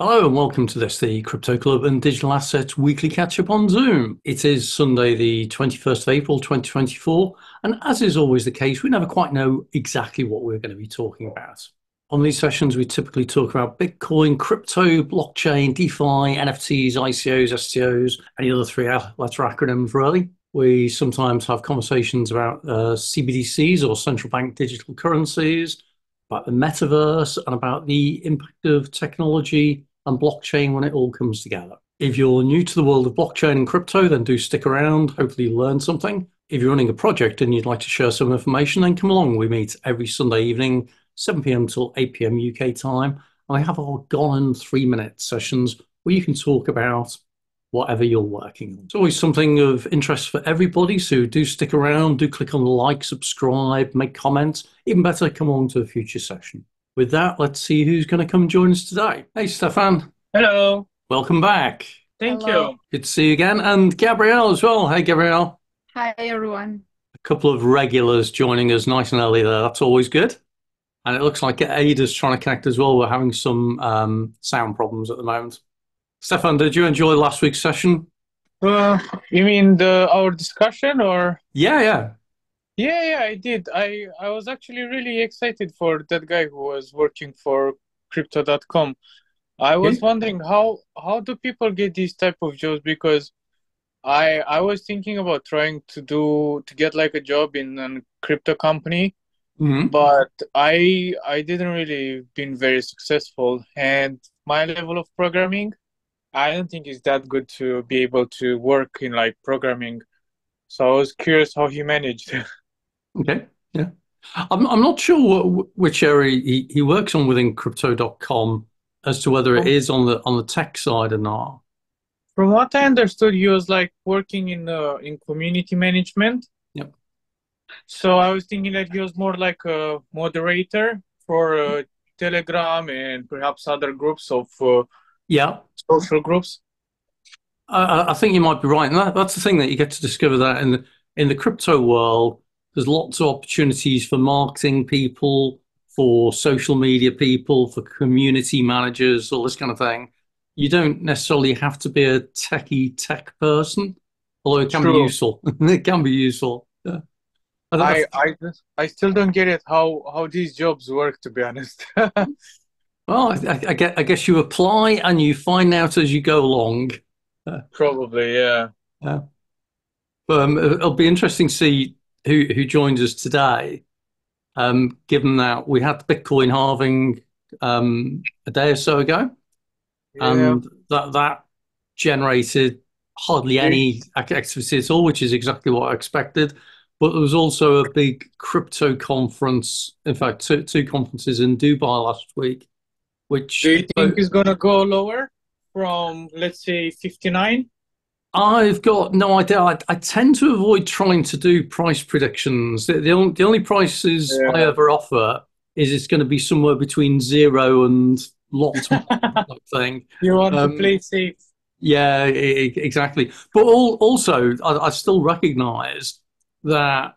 Hello and welcome to this, the Crypto Club and Digital Assets weekly catch up on Zoom. It is Sunday, the 21st of April 2024, and as is always the case, we never quite know exactly what we're going to be talking about. On these sessions, we typically talk about Bitcoin, crypto, blockchain, DeFi, NFTs, ICOs, STOs, any other three letter acronyms, really. We sometimes have conversations about uh, CBDCs or central bank digital currencies, about the metaverse, and about the impact of technology and blockchain when it all comes together. If you're new to the world of blockchain and crypto, then do stick around. Hopefully, learn something. If you're running a project and you'd like to share some information, then come along. We meet every Sunday evening, 7 p.m. till 8 p.m. UK time. And I have our gone three minute sessions where you can talk about whatever you're working on. It's always something of interest for everybody, so do stick around, do click on like, subscribe, make comments. Even better, come along to a future session. With that, let's see who's going to come join us today. Hey, Stefan. Hello. Welcome back. Thank Hello. you. Good to see you again. And Gabrielle as well. Hey, Gabrielle. Hi, everyone. A couple of regulars joining us nice and early there. That's always good. And it looks like Ada's trying to connect as well. We're having some um, sound problems at the moment. Stefan, did you enjoy last week's session? Uh, you mean the our discussion or? Yeah, yeah. Yeah, yeah, I did. I I was actually really excited for that guy who was working for crypto.com. I was wondering how how do people get these type of jobs because I I was thinking about trying to do to get like a job in a crypto company, mm-hmm. but I I didn't really been very successful and my level of programming I don't think is that good to be able to work in like programming. So I was curious how he managed. Okay. Yeah. I'm, I'm not sure what, which area he, he works on within crypto.com as to whether it oh. on the on the tech side or not. From what I understood, he was like working in uh, in community management. Yep. So I was thinking that he was more like a moderator for uh, Telegram and perhaps other groups of uh, yeah social groups. I, I think you might be right, and that, that's the thing that you get to discover that in the in the crypto world there's lots of opportunities for marketing people, for social media people, for community managers, all this kind of thing. You don't necessarily have to be a techie tech person, although it can True. be useful. it can be useful. Yeah. I, I, I still don't get it how how these jobs work to be honest. well, I, I, guess, I guess you apply and you find out as you go along. Probably, yeah. Yeah. Um, it'll be interesting to see who who joins us today, um, given that we had the Bitcoin halving um, a day or so ago, yeah. and that that generated hardly any activity at all, which is exactly what I expected. But there was also a big crypto conference. In fact, two, two conferences in Dubai last week. Which do you think is going to go lower from, let's say, fifty nine? I've got no idea. I, I, tend to avoid trying to do price predictions. The, the, only, the only prices yeah. I ever offer is it's going to be somewhere between zero and lots more thing. You want um, to play safe. Yeah, exactly. But all, also, I, I still recognise that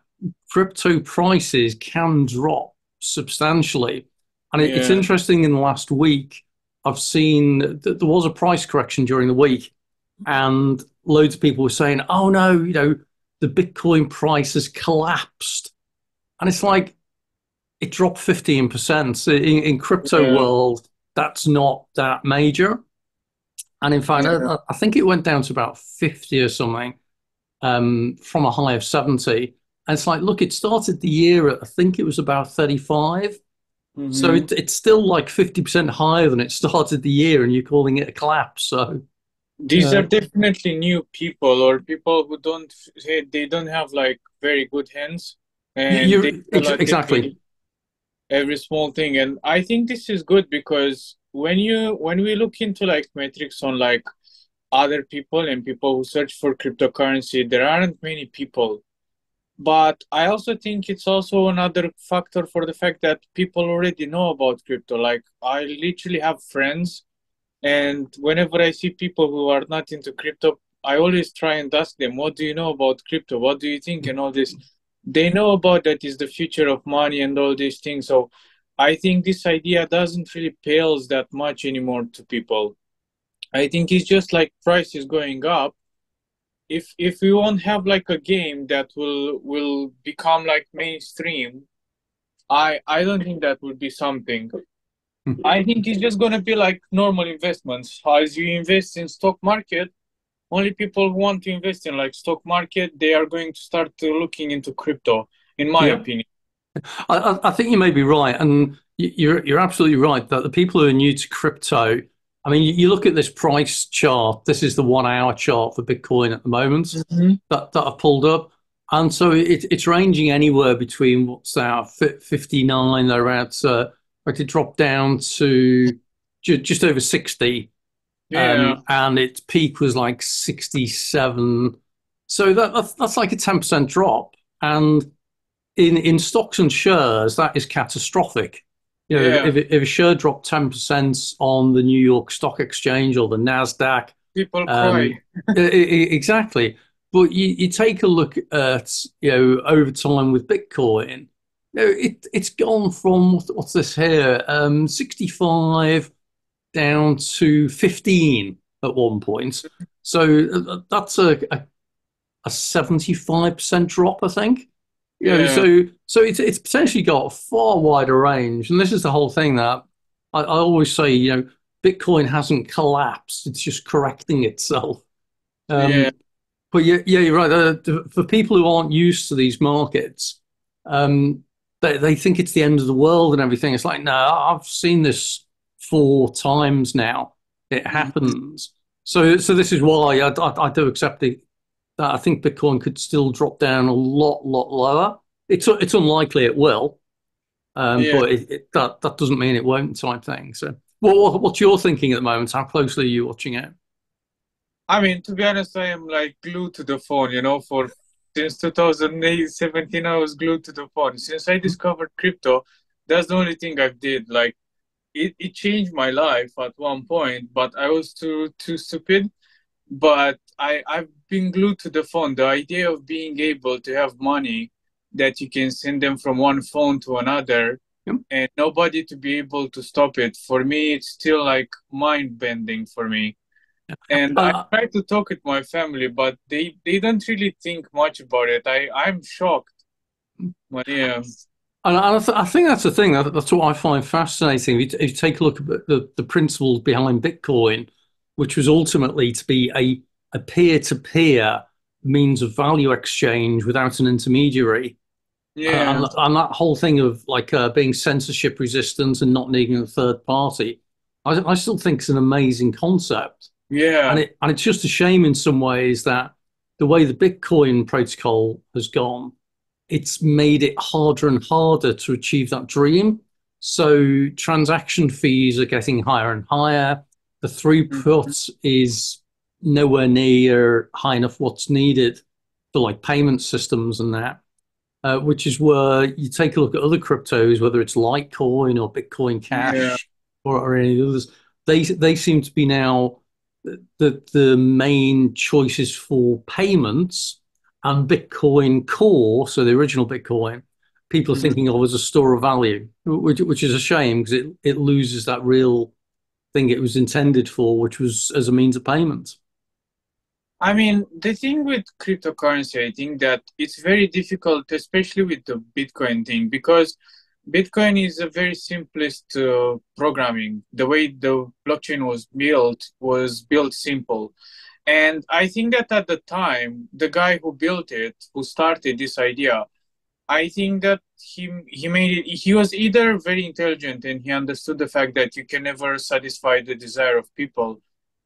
crypto prices can drop substantially. And it, yeah. it's interesting in the last week, I've seen that there was a price correction during the week and loads of people were saying, "Oh no, you know, the Bitcoin price has collapsed," and it's like it dropped fifteen percent in, in crypto yeah. world. That's not that major, and in fact, yeah. I, I, think it went down to about fifty or something um, from a high of seventy. And it's like, look, it started the year at I think it was about thirty-five. Mm-hmm. So it, it's still like 50% higher than it started the year, and you're calling it a collapse. So these uh, are definitely new people or people who don't they don't have like very good hands and you exactly. every small thing. And i think this is good because when you when we look into like metrics on like other people and people who search for cryptocurrency there aren't many people. But i also think it's also another factor for the fact that people already know about crypto. Like i literally have friends and whenever I see people who are not into crypto, I always try and ask them, what do you know about crypto? What do you think? And all this. They know about that is the future of money and all these things. So I think this idea doesn't really pales that much anymore to people. I think it's just like price is going up. If if we won't have like a game that will will become like mainstream, I I don't think that would be something. I think it's just gonna be like normal investments. As you invest in stock market, only people who want to invest in like stock market, they are going to start looking into crypto, in my yeah. opinion. I, I, think you may be right, and you're you're absolutely right that the people who are new to crypto. I mean, you, you look at this price chart. This is the one-hour chart for Bitcoin at the moment mm-hmm. that that I've pulled up, and so it, it's ranging anywhere between what's that, fifty-nine. They're at uh, it dropped down to ju- just over sixty, yeah. Um, and its peak was like sixty-seven. So that, that's, that's like a ten percent drop, and in in stocks and shares, that is catastrophic. You know, yeah. if, if a share dropped ten percent on the New York Stock Exchange or the Nasdaq, people um, cry. exactly. But you, you take a look at you know over time with Bitcoin, know, it it's gone from what's this here um, sixty five down to fifteen at one point. So uh, that's a a, a seventy five percent drop, I think. You know, yeah. so so it's it's potentially got a far wider range, and this is the whole thing that I, I always say. You know, Bitcoin hasn't collapsed; it's just correcting itself. Um, yeah. But yeah, yeah, you're right. Uh, for people who aren't used to these markets, um, they they think it's the end of the world and everything. It's like, no, I've seen this four times now. It mm-hmm. happens. So so this is why I, I, I do accept it I think Bitcoin could still drop down a lot, lot lower. It's it's unlikely it will, um, yeah. but it, it, that that doesn't mean it won't. Type thing. So, what what's your thinking at the moment? How closely are you watching it? I mean, to be honest, I am like glued to the phone. You know, for since 2017, I was glued to the phone. Since I discovered crypto, that's the only thing I did. Like, it, it changed my life at one point, but I was too too stupid but I, I've been glued to the phone. The idea of being able to have money that you can send them from one phone to another yep. and nobody to be able to stop it, for me, it's still like mind bending for me. And uh, I try to talk with my family, but they, they don't really think much about it. I, I'm shocked. But yeah. And I, th- I, think that's the thing. That's what I find fascinating. If you, if you take a look at the, the principles behind Bitcoin, which was ultimately to be a, a peer-to-peer means of value exchange without an intermediary. Yeah. And, and that whole thing of like uh, being censorship resistant and not needing a third party, I, I still think it's an amazing concept. Yeah. And, it, and it's just a shame in some ways that the way the Bitcoin protocol has gone, it's made it harder and harder to achieve that dream. So transaction fees are getting higher and higher. The throughput mm-hmm. is nowhere near high enough what's needed for like payment systems and that. Uh, which is where you take a look at other cryptos, whether it's Litecoin or Bitcoin Cash yeah. or, or any others. They they seem to be now the the main choices for payments and Bitcoin Core, so the original Bitcoin, people are mm-hmm. thinking of as a store of value, which which is a shame because it it loses that real thing it was intended for, which was as a means of payment. I mean, the thing with cryptocurrency, I think that it's very difficult, especially with the Bitcoin thing, because Bitcoin is a very simplest uh, programming. The way the blockchain was built was built simple. And I think that at the time, the guy who built it, who started this idea, I think that he he made it, he was either very intelligent and he understood the fact that you can never satisfy the desire of people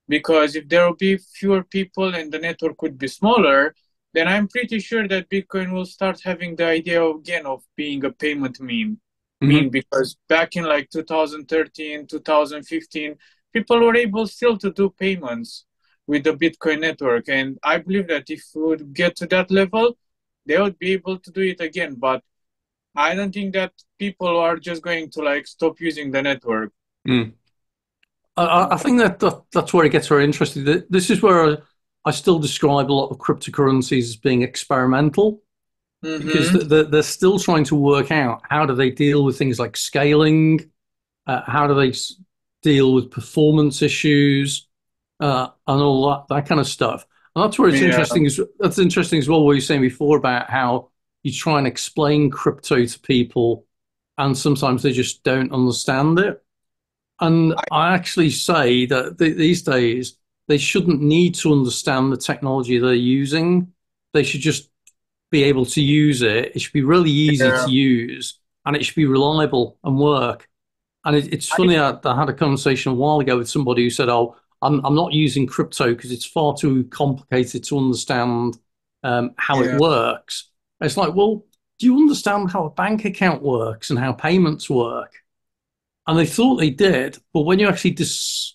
because if there will be fewer people and the network would be smaller then i'm pretty sure that bitcoin will start having the idea again of being a payment meme mm-hmm. mean because back in like 2013 2015 people were able still to do payments with the bitcoin network and i believe that if we would get to that level they would be able to do it again. But I don't think that people are just going to like stop using the network. Mm. I, I, think that, that that's where it gets very interesting. This is where I, I still describe a lot of cryptocurrencies as being experimental. Mm-hmm. because they're, they're still trying to work out how do they deal with things like scaling, uh, how do they deal with performance issues, uh, and all that that kind of stuff. And that's where it's yeah. interesting. That's interesting as well. What you were saying before about how you try and explain crypto to people, and sometimes they just don't understand it. And I actually say that th- these days they shouldn't need to understand the technology they're using. They should just be able to use it. It should be really easy yeah. to use, and it should be reliable and work. And it, it's funny. I, I, had a conversation a while ago with somebody who said, "Oh, I'm I'm not using crypto because it's far too complicated to understand um, how yeah. it works." It's like, well, do you understand how a bank account works and how payments work? And they thought they did, but when you actually dis-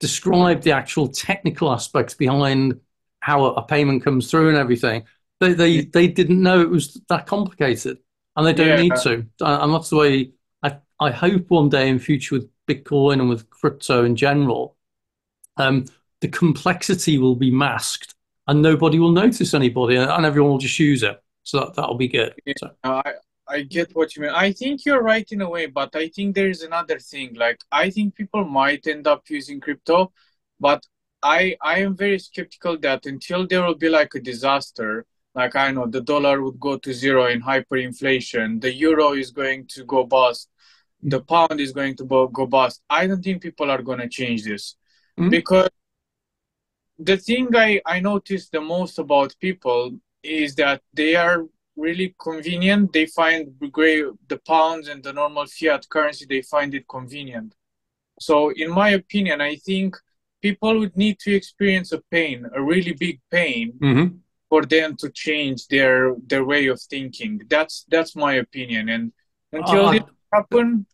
describe the actual technical aspects behind how a, a payment comes through and everything, they, they, they didn't know it was that complicated, and they don't yeah. need to. And that's the way I, I hope one day in future with Bitcoin and with crypto in general, um, the complexity will be masked, and nobody will notice anybody, and everyone will just use it. So that, that'll be good. Yeah, so. I, I get what you mean. I think you're right in a way, but I think there is another thing. Like I think people might end up using crypto, but I I am very skeptical that until there will be like a disaster, like I know the dollar would go to zero in hyperinflation, the euro is going to go bust, the pound is going to go bust. I don't think people are going to change this mm-hmm. because the thing I, I notice the most about people is that they are really convenient. They find the pounds and the normal fiat currency, they find it convenient. So, in my opinion, I think people would need to experience a pain, a really big pain, mm-hmm for them to change their their way of thinking. That's that's my opinion. And until uh, it happen,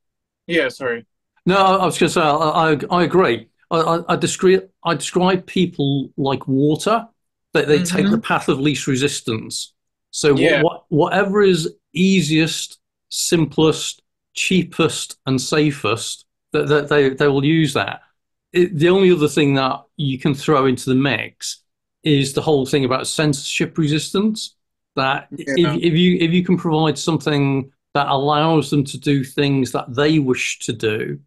yeah, sorry. No, I was going to say I, I, I agree. I, I, I, describe I describe people like water. That they, they mm-hmm. take the path of least resistance. So yeah. what, whatever is easiest, simplest, cheapest, and safest, that, that they they will use that. It, the only other thing that you can throw into the mix is the whole thing about censorship resistance. That yeah. if, if you if you can provide something that allows them to do things that they wish to do,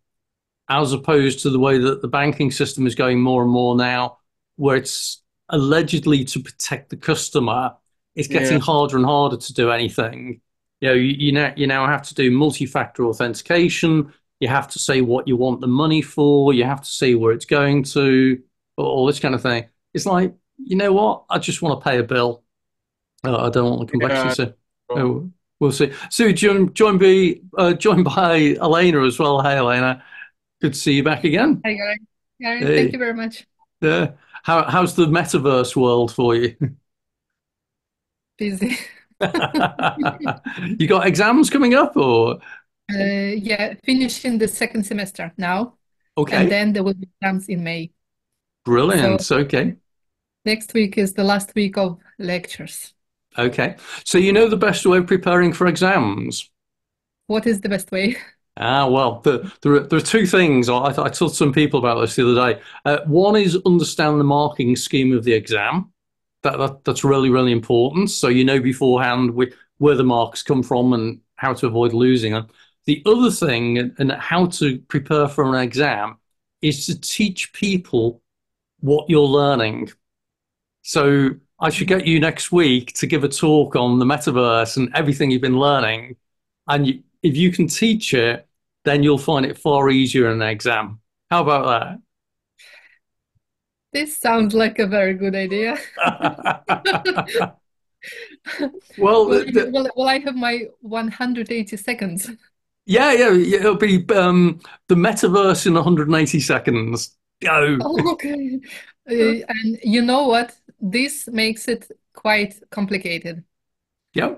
as opposed to the way that the banking system is going more and more now, where it's allegedly to protect the customer, it's getting yeah. harder and harder to do anything. You know, you, you now you now have to do multi-factor authentication. You have to say what you want the money for. You have to say where it's going to, all this kind of thing. It's like you know what? I just want to pay a bill. Uh, I don't want the complexity. Yeah, oh, we'll see. So joined, joined, by, uh, joined by Elena as well. Hey, Elena. Good to see you back again. Hi, Gary. Gary hey. Thank you very much. Yeah. How, how's the metaverse world for you? Busy. you got exams coming up or? Uh, yeah, finishing the second semester now. Okay. And then there will be exams in May. Brilliant. So, okay. Next week is the last week of lectures. Okay. So you know the best way of preparing for exams? What is the best way? Ah, well, the, there, are, there are two things. I, I told some people about this the other day. Uh, one is understand the marking scheme of the exam. That, that That's really, really important. So you know beforehand where the marks come from and how to avoid losing them. The other thing, and how to prepare for an exam, is to teach people what you're learning. So I should get you next week to give a talk on the metaverse and everything you've been learning. And you, if you can teach it, then you'll find it far easier in an exam. How about that? This sounds like a very good idea. well, will, the, will, will, I have my 180 seconds? Yeah, yeah, it'll be um, the metaverse in 180 seconds. Go. Oh, okay. Uh, and you know what? This makes it quite complicated. Yeah.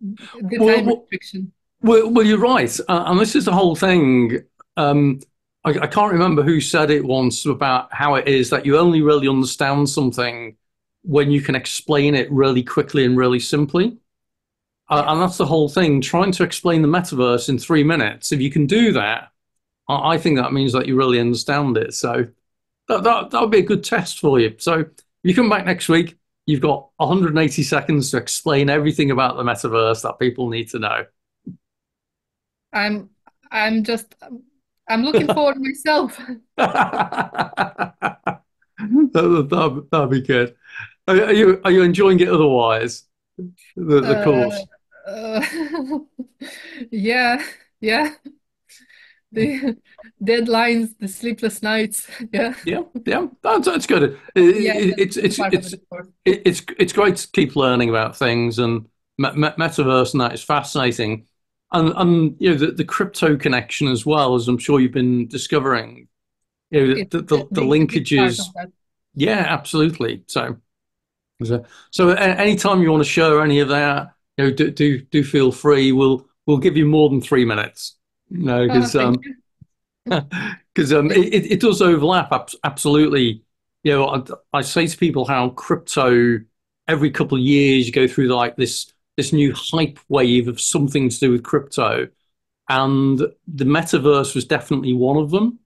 The well, time well, restriction. Well, well, you're right. Uh, and this is the whole thing. Um, I, I, can't remember who said it once about how it is that you only really understand something when you can explain it really quickly and really simply. Uh, and that's the whole thing. Trying to explain the metaverse in three minutes, if you can do that, I, I think that means that you really understand it. So that, that, that would be a good test for you. So you come back next week, you've got 180 seconds to explain everything about the metaverse that people need to know. I'm I'm just I'm looking forward myself. that, that, that'd be good. Are, are, you are you enjoying it otherwise? The the Uh, course. uh, yeah, yeah. The deadlines, the sleepless nights. Yeah, Yeah, yeah, that's that's good. It, yeah, it, it's it's it's it, of course. it, it's it's great to keep learning about things and me- me- metaverse and that is fascinating. And and you know the, the crypto connection as well as I'm sure you've been discovering. You know the the, the big linkages. Yeah, absolutely. So so, so anytime you want to share any of that, you know, do do do feel free. We'll we'll give you more than three minutes. You know, Oh, because um because um, it, it it does overlap absolutely. You know, I, I say to people how crypto every couple of years you go through like this this new hype wave of something to do with crypto, and the metaverse was definitely one of them.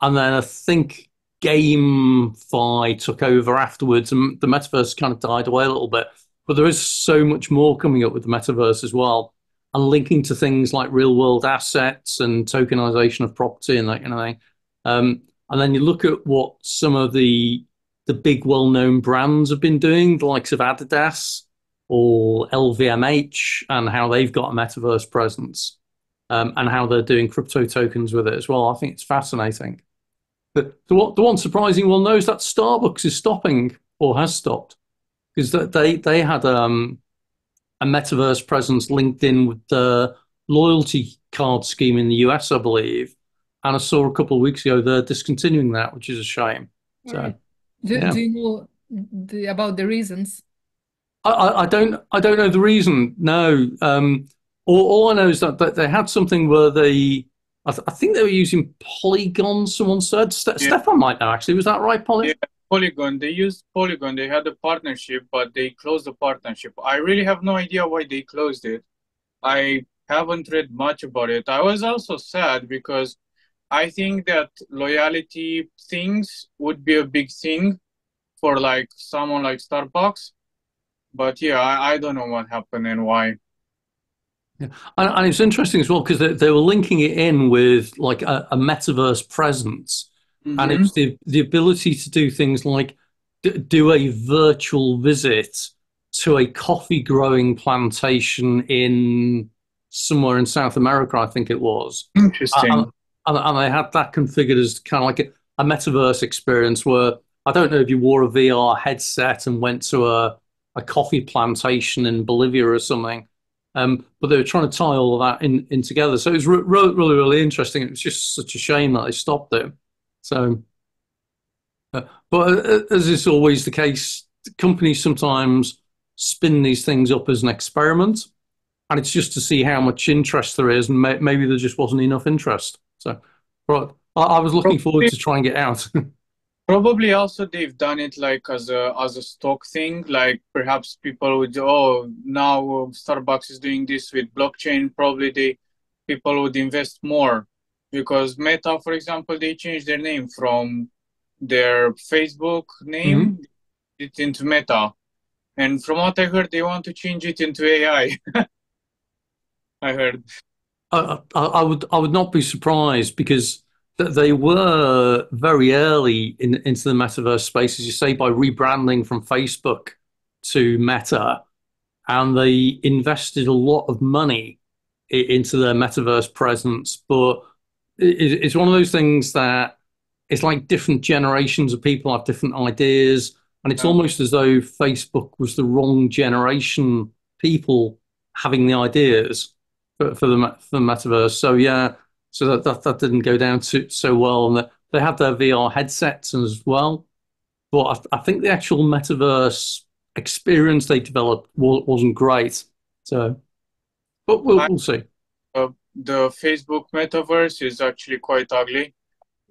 And then I think GameFi took over afterwards, and the metaverse kind of died away a little bit. But there is so much more coming up with the metaverse as well, and linking to things like real world assets and tokenization of property and that kind of thing. Um, and then you look at what some of the the big well known brands have been doing, the likes of Adidas or LVMH, and how they've got a metaverse presence, um, and how they're doing crypto tokens with it as well. I think it's fascinating. The, the, one, the one surprising one though is that Starbucks is stopping or has stopped because they they had um, a metaverse presence linked in with the loyalty card scheme in the US, I believe. And I saw a couple of weeks ago they're discontinuing that, which is a shame. So Right. Do, yeah, do you know the, about the reasons? I, I, I don't I don't know the reason. No, um, all, all I know is that, that they had something where they I, th- I think they were using Polygon. Someone said Ste Yeah, Stefan might know actually. Was that right, Polly? yeah. Polygon. They used Polygon. They had a partnership, but they closed the partnership. I really have no idea why they closed it. I haven't read much about it. I was also sad because I think that loyalty things would be a big thing for like someone like Starbucks. But yeah, I, I don't know what happened and why. Yeah. And, and it's interesting as well because they, they were linking it in with like a, a metaverse presence, and Mm-hmm. it's the the ability to do things like d- do a virtual visit to a coffee growing plantation in somewhere in South America, I think it was. Uh, and, Interesting. and, and they had that configured as kind of like a, a metaverse experience where I don't know if you wore a VR headset and went to a, a coffee plantation in Bolivia or something. Um, but they were trying to tie all of that in, in together. So it was re- re- really, really interesting. It was just such a shame that they stopped it. So, uh, but uh, as is always the case, companies sometimes spin these things up as an experiment, and it's just to see how much interest there is, and may- maybe there just wasn't enough interest. So, right, I, I was looking forward Probably to trying it out. Probably also they've done it like as a as a stock thing. Like perhaps people would, oh, now Starbucks is doing this with blockchain. Probably they people would invest more because Meta, for example, they changed their name from their Facebook name mm-hmm. it into Meta. And from what I heard, they want to change it into AI. I heard. I, I, I would I would not be surprised because they were very early in, into the metaverse space, as you say, by rebranding from Facebook to Meta, and they invested a lot of money into their metaverse presence. But it's one of those things that it's like different generations of people have different ideas, and it's almost as though Facebook was the wrong generation people having the ideas for, for the for the metaverse. So yeah, so that that, that didn't go down too, so well, and they, they had their VR headsets as well. But I, I think the actual metaverse experience they developed wasn't great. So, but we'll I, we'll see. uh, the Facebook metaverse is actually quite ugly.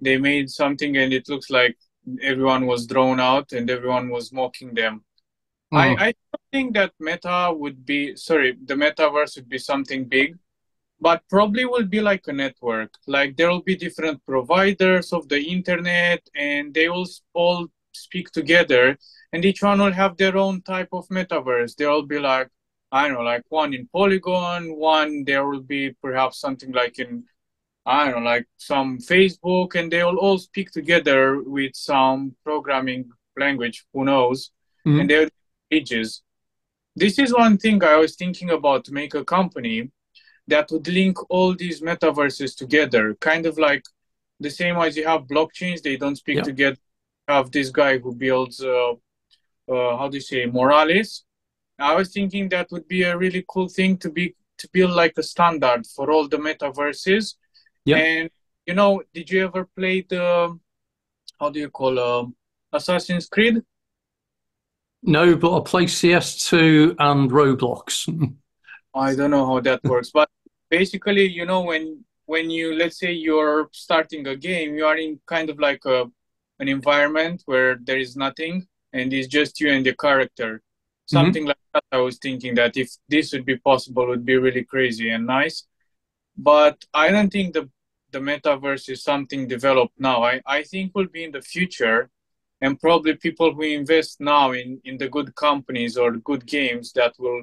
They made something and it looks like everyone was drawn out and everyone was mocking them. I, Mm. I don't think that Meta would be, sorry, the metaverse would be something big, but probably will be like a network. Like there will be different providers of the internet and they will all speak together and each one will have their own type of metaverse they'll be like i don't know like one in polygon one there will be perhaps something like in i don't know like some facebook and they will all speak together with some programming language who knows mm-hmm. and they're pages this is one thing i was thinking about to make a company that would link all these metaverses together kind of like the same as you have blockchains they don't speak together have this guy who builds uh, uh, how do you say Moralis. I was thinking that would be a really cool thing to be to build like a standard for all the metaverses. Yeah. And you know, did you ever play the how do you call um, Assassin's Creed? No, but I play CS2 and Roblox. I don't know how that works, but basically, you know, when when you let's say you're starting a game, you are in kind of like a an environment where there is nothing and it's just you and the character. Mm-hmm. Something mm-hmm. like that. I was thinking that if this would be possible, would be really crazy and nice. But I don't think the the metaverse is something developed now. I, I think will be in the future and probably people who invest now in, in the good companies or good games that will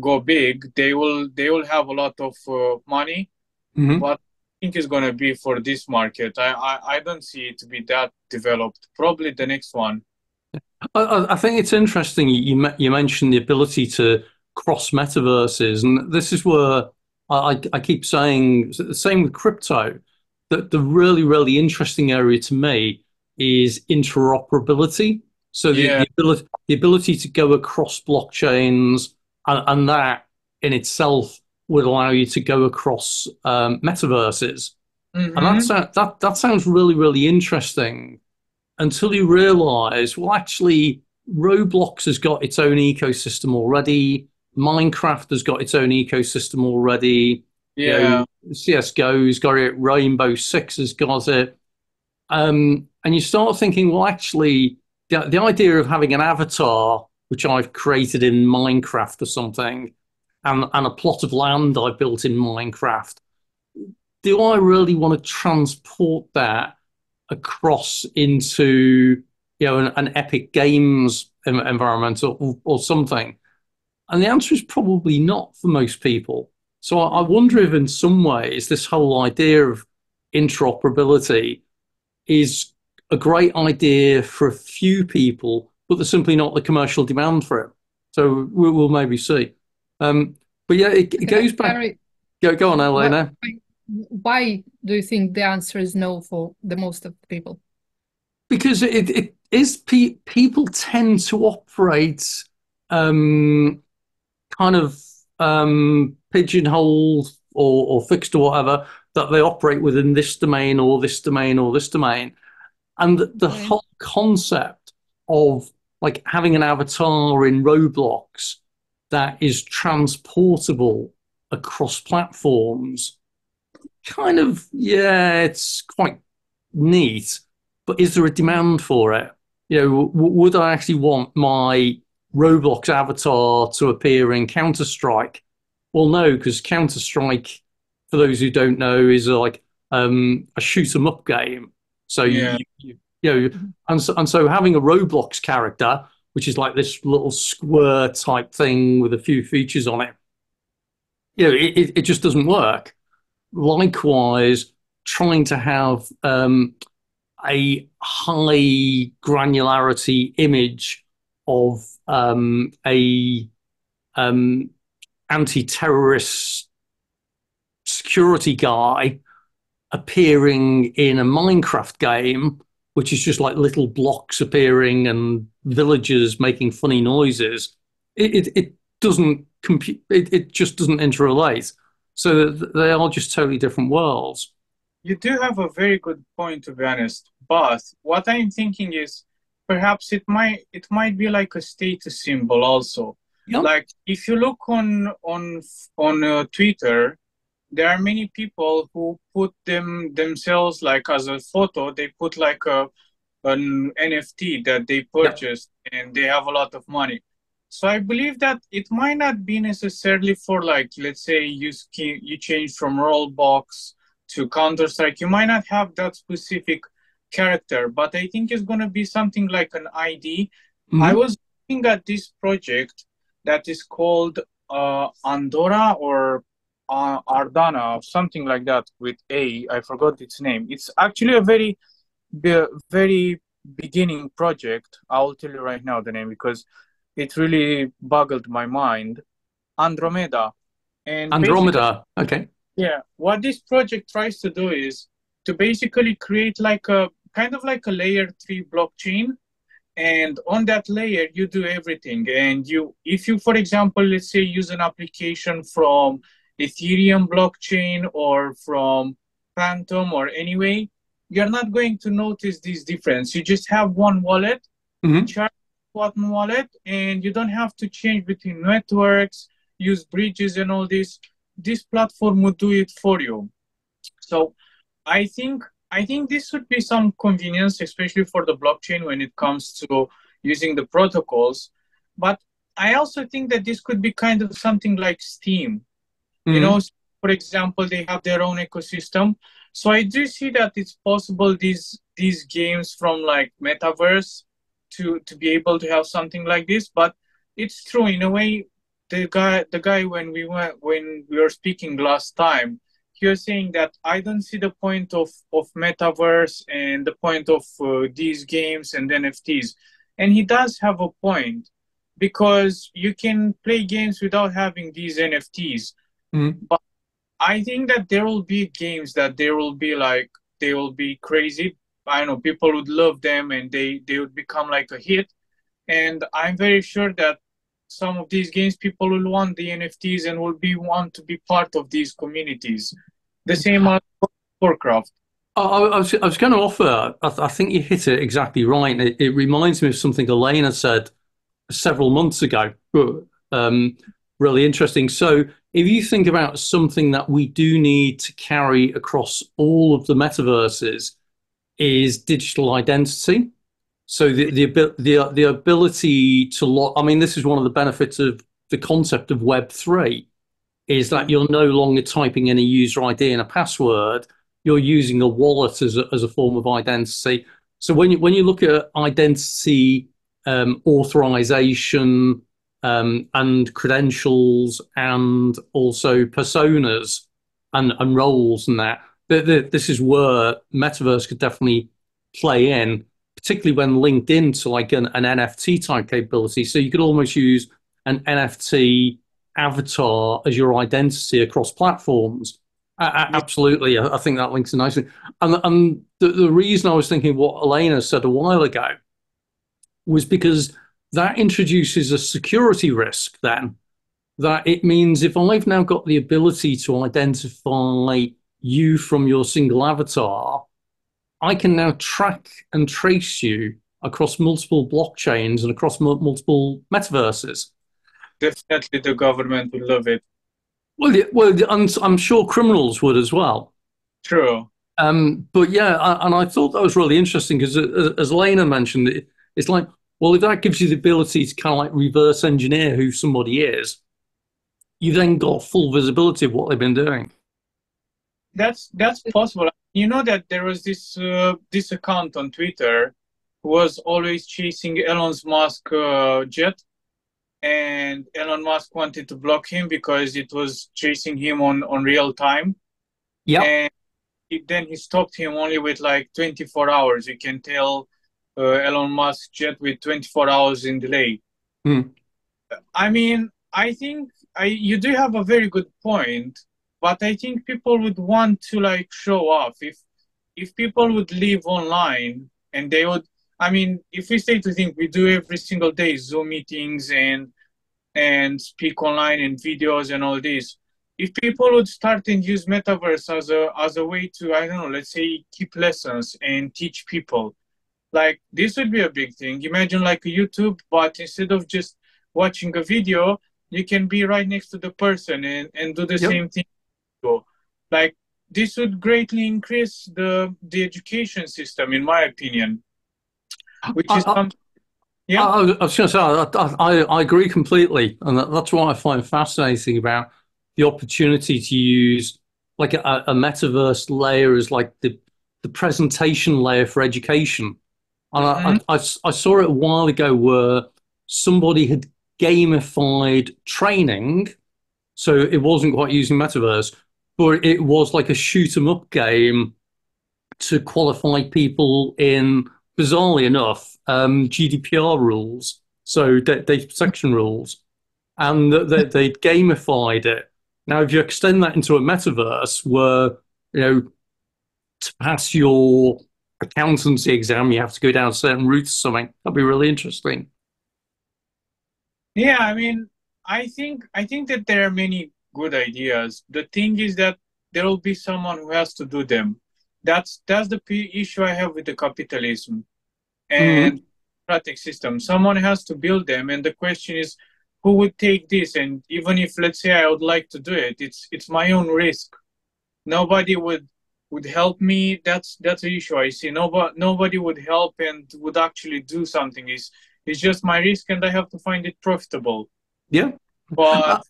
go big, they will they will have a lot of uh, money. Mm-hmm. But think it's going to be for this market. I, I, I don't see it to be that developed. Probably the next one. I, I think it's interesting. You you mentioned the ability to cross metaverses, and this is where I, I keep saying the same with crypto. That the really really interesting area to me is interoperability. So the, yeah. the ability the ability to go across blockchains, and, and that in itself would allow you to go across um, metaverses. Mm-hmm. And that's, that, that sounds really, really interesting until you realize, well, actually, Roblox has got its own ecosystem already. Minecraft has got its own ecosystem already. Yeah. You know, CSGO's got it. Rainbow Six has got it. Um, and you start thinking, well, actually, the, the idea of having an avatar, which I've created in Minecraft or something, and, and a plot of land I built in Minecraft, do I really want to transport that across into you know an, an Epic Games environment or, or, something? And the answer is probably not for most people. So I, I wonder if, in some ways, this whole idea of interoperability is a great idea for a few people, but there's simply not the commercial demand for it. So we'll, we'll maybe see. Um, but yeah, it, it goes back. Go, go on, Elena. Why do you think the answer is no for the most of the people? Because it, it is pe- people tend to operate um, kind of um, pigeonholed or, or fixed or whatever that they operate within this domain or this domain or this domain. And the, the whole concept of like having an avatar in Roblox that is transportable across platforms, kind of, yeah, it's quite neat. But is there a demand for it? You know, w- would I actually want my Roblox avatar to appear in Counter Strike? Well, no, because Counter Strike, for those who don't know, is like um, a shoot 'em up game. So yeah. you, you, you know, and so, and so having a Roblox character which is like this little square type thing with a few features on it. You know, it, it just doesn't work. Likewise, trying to have um, a high granularity image of um, a um, anti-terrorist security guy appearing in a Minecraft game which is just like little blocks appearing and villagers making funny noises. It, it, it doesn't compute, it, it just doesn't interrelate. So they are just totally different worlds. You do have a very good point, to be honest. But what I'm thinking is perhaps it might it might be like a status symbol also. Yep. Like if you look on on on uh, Twitter, there are many people who put them themselves like as a photo they put like a an nft that they purchased yeah. and they have a lot of money so i believe that it might not be necessarily for like let's say you you change from roblox to counter strike you might not have that specific character, but I think it's going to be something like an ID. Mm-hmm. I was looking at this project that is called uh, Andorra or uh, Ardana, or something like that with A. I forgot its name. It's actually a very, very beginning project. I'll tell you right now the name because it really boggled my mind. Andromeda. And Andromeda. Okay. Yeah. What this project tries to do is to basically create like a kind of like a layer three blockchain and on that layer you do everything and you if you for example let's say use an application from ethereum blockchain or from Fantom or anyway you're not going to notice this difference you just have one wallet mm-hmm. One wallet and you don't have to change between networks use bridges and all this this platform would do it for you so i think I think this would be some convenience, especially for the blockchain when it comes to using the protocols. But I also think that this could be kind of something like Steam. Mm-hmm. You know, for example, they have their own ecosystem. So I do see that it's possible these these games from like metaverse to to be able to have something like this. But it's true in a way. The guy the guy when we went when we were speaking last time, he was saying that I don't see the point of, of metaverse and the point of uh, these games and NFTs. And he does have a point because you can play games without having these NFTs. Mm-hmm. But I think that there will be games that there will be like, they will be crazy. I know people would love them and they, they would become like a hit. And I'm very sure that some of these games people will want the nfts and will be want to be part of these communities. The same as warcraft. I, I, was, I was going to offer I, I, think you hit it exactly right. It, it, reminds me of something elena said several months ago um, really interesting. So if you think about something that we do need to carry across all of the metaverses is digital identity so the the the, the ability to log. I mean, this is one of the benefits of the concept of Web three, is that you're no longer typing in a user ID and a password. You're using a wallet as a, as a form of identity. So when you when you look at identity um, authorization um, and credentials and also personas and, and roles and that, this is where metaverse could definitely play in particularly when linked into like an, an NFT type capability. So you could almost use an NFT avatar as your identity across platforms. Uh, absolutely, I think that links in nicely. And, and the, the reason I was thinking what Elena said a while ago was because that introduces a security risk then that it means if I've now got the ability to identify you from your single avatar, I can now track and trace you across multiple blockchains and across m- multiple metaverses. Definitely, the government would love it. Well, yeah, well, I'm, I'm sure criminals would as well. True. Um, but yeah, I, and I thought that was really interesting because, uh, as Elena mentioned, it, it's like, well, if that gives you the ability to kind of like reverse engineer who somebody is, you then got full visibility of what they've been doing. That's that's possible you know that there was this uh, this account on Twitter who was always chasing Elon Musk uh, jet, and Elon Musk wanted to block him because it was chasing him on on real time. Yeah. And he, then he stopped him only with like 24 hours. You can tell uh, Elon Musk jet with 24 hours in delay. Mm. I mean, I think I you do have a very good point but i think people would want to like show off if if people would live online and they would i mean if we stay to think we do every single day zoom meetings and and speak online and videos and all this if people would start and use metaverse as a as a way to i don't know let's say keep lessons and teach people like this would be a big thing imagine like a youtube but instead of just watching a video you can be right next to the person and, and do the yep. same thing like this would greatly increase the the education system, in my opinion. Which is I, I, yeah. I, I, was going to say I, I, agree completely, and that, that's what I find fascinating about the opportunity to use like a, a metaverse layer as like the the presentation layer for education. And mm-hmm. I, I, I saw it a while ago where somebody had gamified training. So it wasn't quite using metaverse, but it was like a shoot 'em up game to qualify people in, bizarrely enough, um, GDPR rules, so data protection rules, and they, they gamified it. Now, if you extend that into a metaverse where, you know, to pass your accountancy exam, you have to go down certain routes or something, that'd be really interesting. Yeah, I mean, I think I think that there are many good ideas. The thing is that there will be someone who has to do them. That's that's the issue I have with the capitalism and mm-hmm. democratic system. Someone has to build them, and the question is, who would take this? And even if let's say I would like to do it, it's it's my own risk. Nobody would would help me. That's that's the issue I see. Nobody nobody would help and would actually do something. Is it's just my risk, and I have to find it profitable. Yeah, but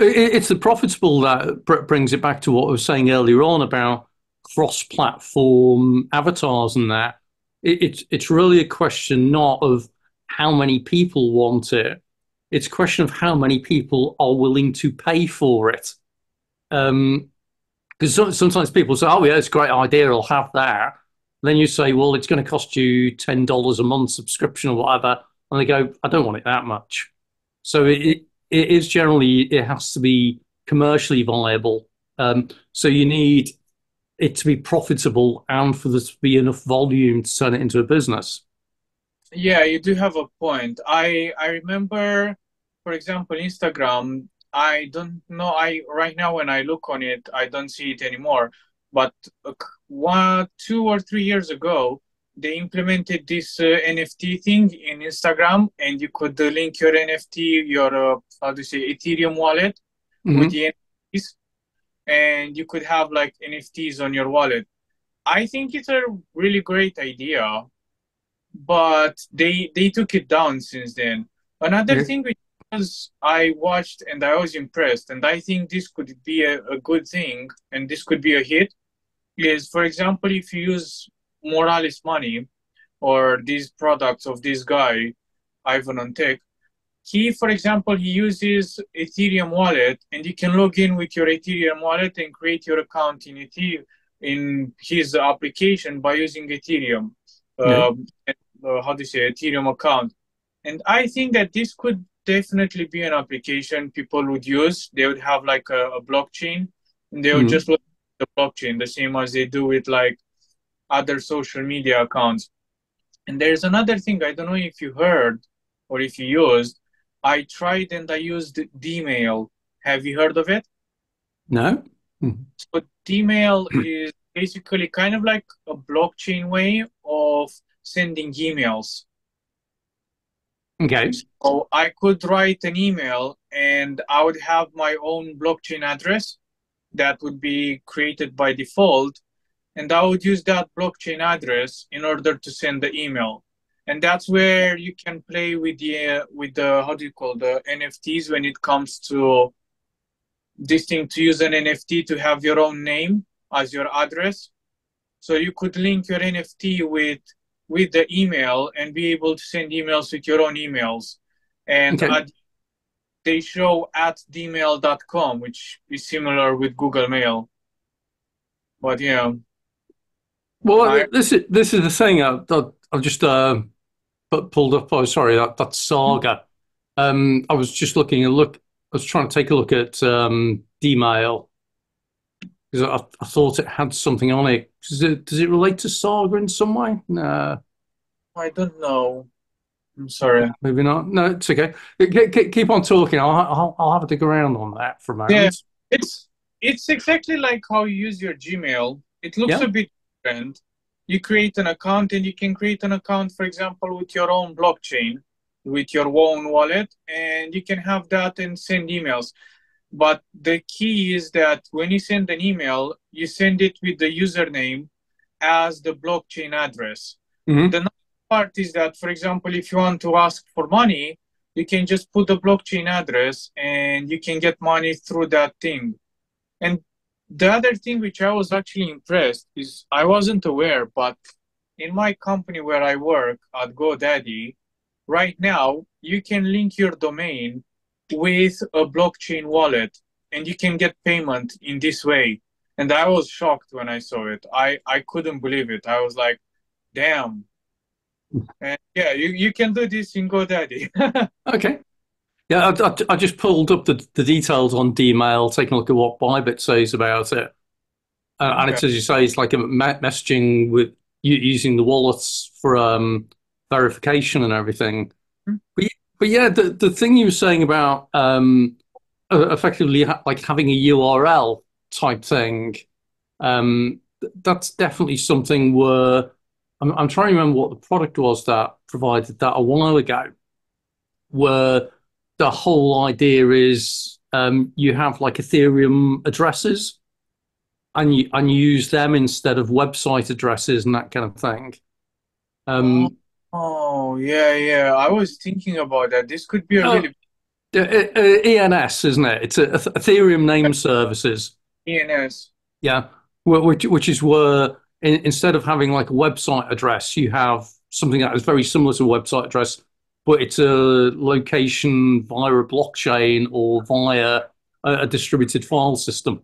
it's the profitable that brings it back to what I was saying earlier on about cross-platform avatars and that. It's it's really a question not of how many people want it. It's a question of how many people are willing to pay for it. Um, because sometimes people say, "Oh, yeah, it's a great idea. I'll have that." Then you say, "Well, it's going to cost you ten dollars a month subscription or whatever," and they go, "I don't want it that much." So it, it is generally it has to be commercially viable. Um, so you need it to be profitable and for there to be enough volume to turn it into a business. Yeah, you do have a point. I I remember, for example, Instagram. I don't know. I right now when I look on it, I don't see it anymore. But uh, one, two or three years ago, they implemented this uh, NFT thing in Instagram, and you could uh, link your NFT, your uh, how do you say Ethereum wallet mm-hmm. with the NFTs, and you could have like NFTs on your wallet. I think it's a really great idea, but they they took it down since then. Another mm-hmm. thing because I watched and I was impressed, and I think this could be a, a good thing, and this could be a hit. Is for example, if you use Moralis money or these products of this guy, Ivan on Tech, he, for example, he uses Ethereum wallet and you can log in with your Ethereum wallet and create your account in Ethereum in his application by using Ethereum. Uh, uh, how do you say Ethereum account? And I think that this could definitely be an application people would use. They would have like a, a blockchain and they would mm-hmm. just look at the blockchain the same as they do with like other social media accounts. And there's another thing I don't know if you heard or if you used. I tried and I used Dmail. Have you heard of it? No. Hmm. So Dmail is basically kind of like a blockchain way of sending emails. Okay. So I could write an email and I would have my own blockchain address that would be created by default and I would use that blockchain address in order to send the email. And that's where you can play with the uh, with the how do you call the NFTs when it comes to this thing to use an NFT to have your own name as your address. So you could link your NFT with with the email and be able to send emails with your own emails. And okay. at, they show at dmail.com, which is similar with Google Mail. But yeah, well, I, this is this is the thing. I, I, just uh, pulled up. Oh, sorry, that, that saga. Um, I was just looking and look. I was trying to take a look at um, Dmail because I, I, thought it had something on it. Does it does it relate to Saga in some way? No. I don't know. I'm sorry. Maybe not. No, it's okay. Keep, keep on talking. I'll, I'll, I'll have a dig around on that for a moment. Yeah, it's it's exactly like how you use your Gmail. It looks yeah. a bit different. You create an account and you can create an account, for example, with your own blockchain, with your own wallet, and you can have that and send emails. But the key is that when you send an email, you send it with the username as the blockchain address. Mm-hmm. The part is that, for example, if you want to ask for money, you can just put the blockchain address and you can get money through that thing. And the other thing which I was actually impressed is I wasn't aware, but in my company where I work at GoDaddy, right now you can link your domain with a blockchain wallet and you can get payment in this way. And I was shocked when I saw it. I, I couldn't believe it. I was like, damn. And yeah, you, you can do this in GoDaddy. okay. Yeah, I, I, I, just pulled up the, the details on Dmail, taking a look at what Bybit says about it. Uh, and it's, as you say, it's like a messaging with using the wallets for um, verification and everything. Mm-hmm. But, but yeah, the, the thing you were saying about um, effectively ha- like having a URL type thing, um, that's definitely something where I'm, I'm trying to remember what the product was that provided that a while ago, where the whole idea is um, you have like Ethereum addresses and you and you use them instead of website addresses and that kind of thing. Um, oh yeah, yeah. I was thinking about that. This could be a really uh, uh, ENS, isn't it? It's a, Ethereum name services. ENS. Yeah, which which is where in, instead of having like a website address, you have something that is very similar to a website address, but it's a location via a blockchain or via a, a distributed file system.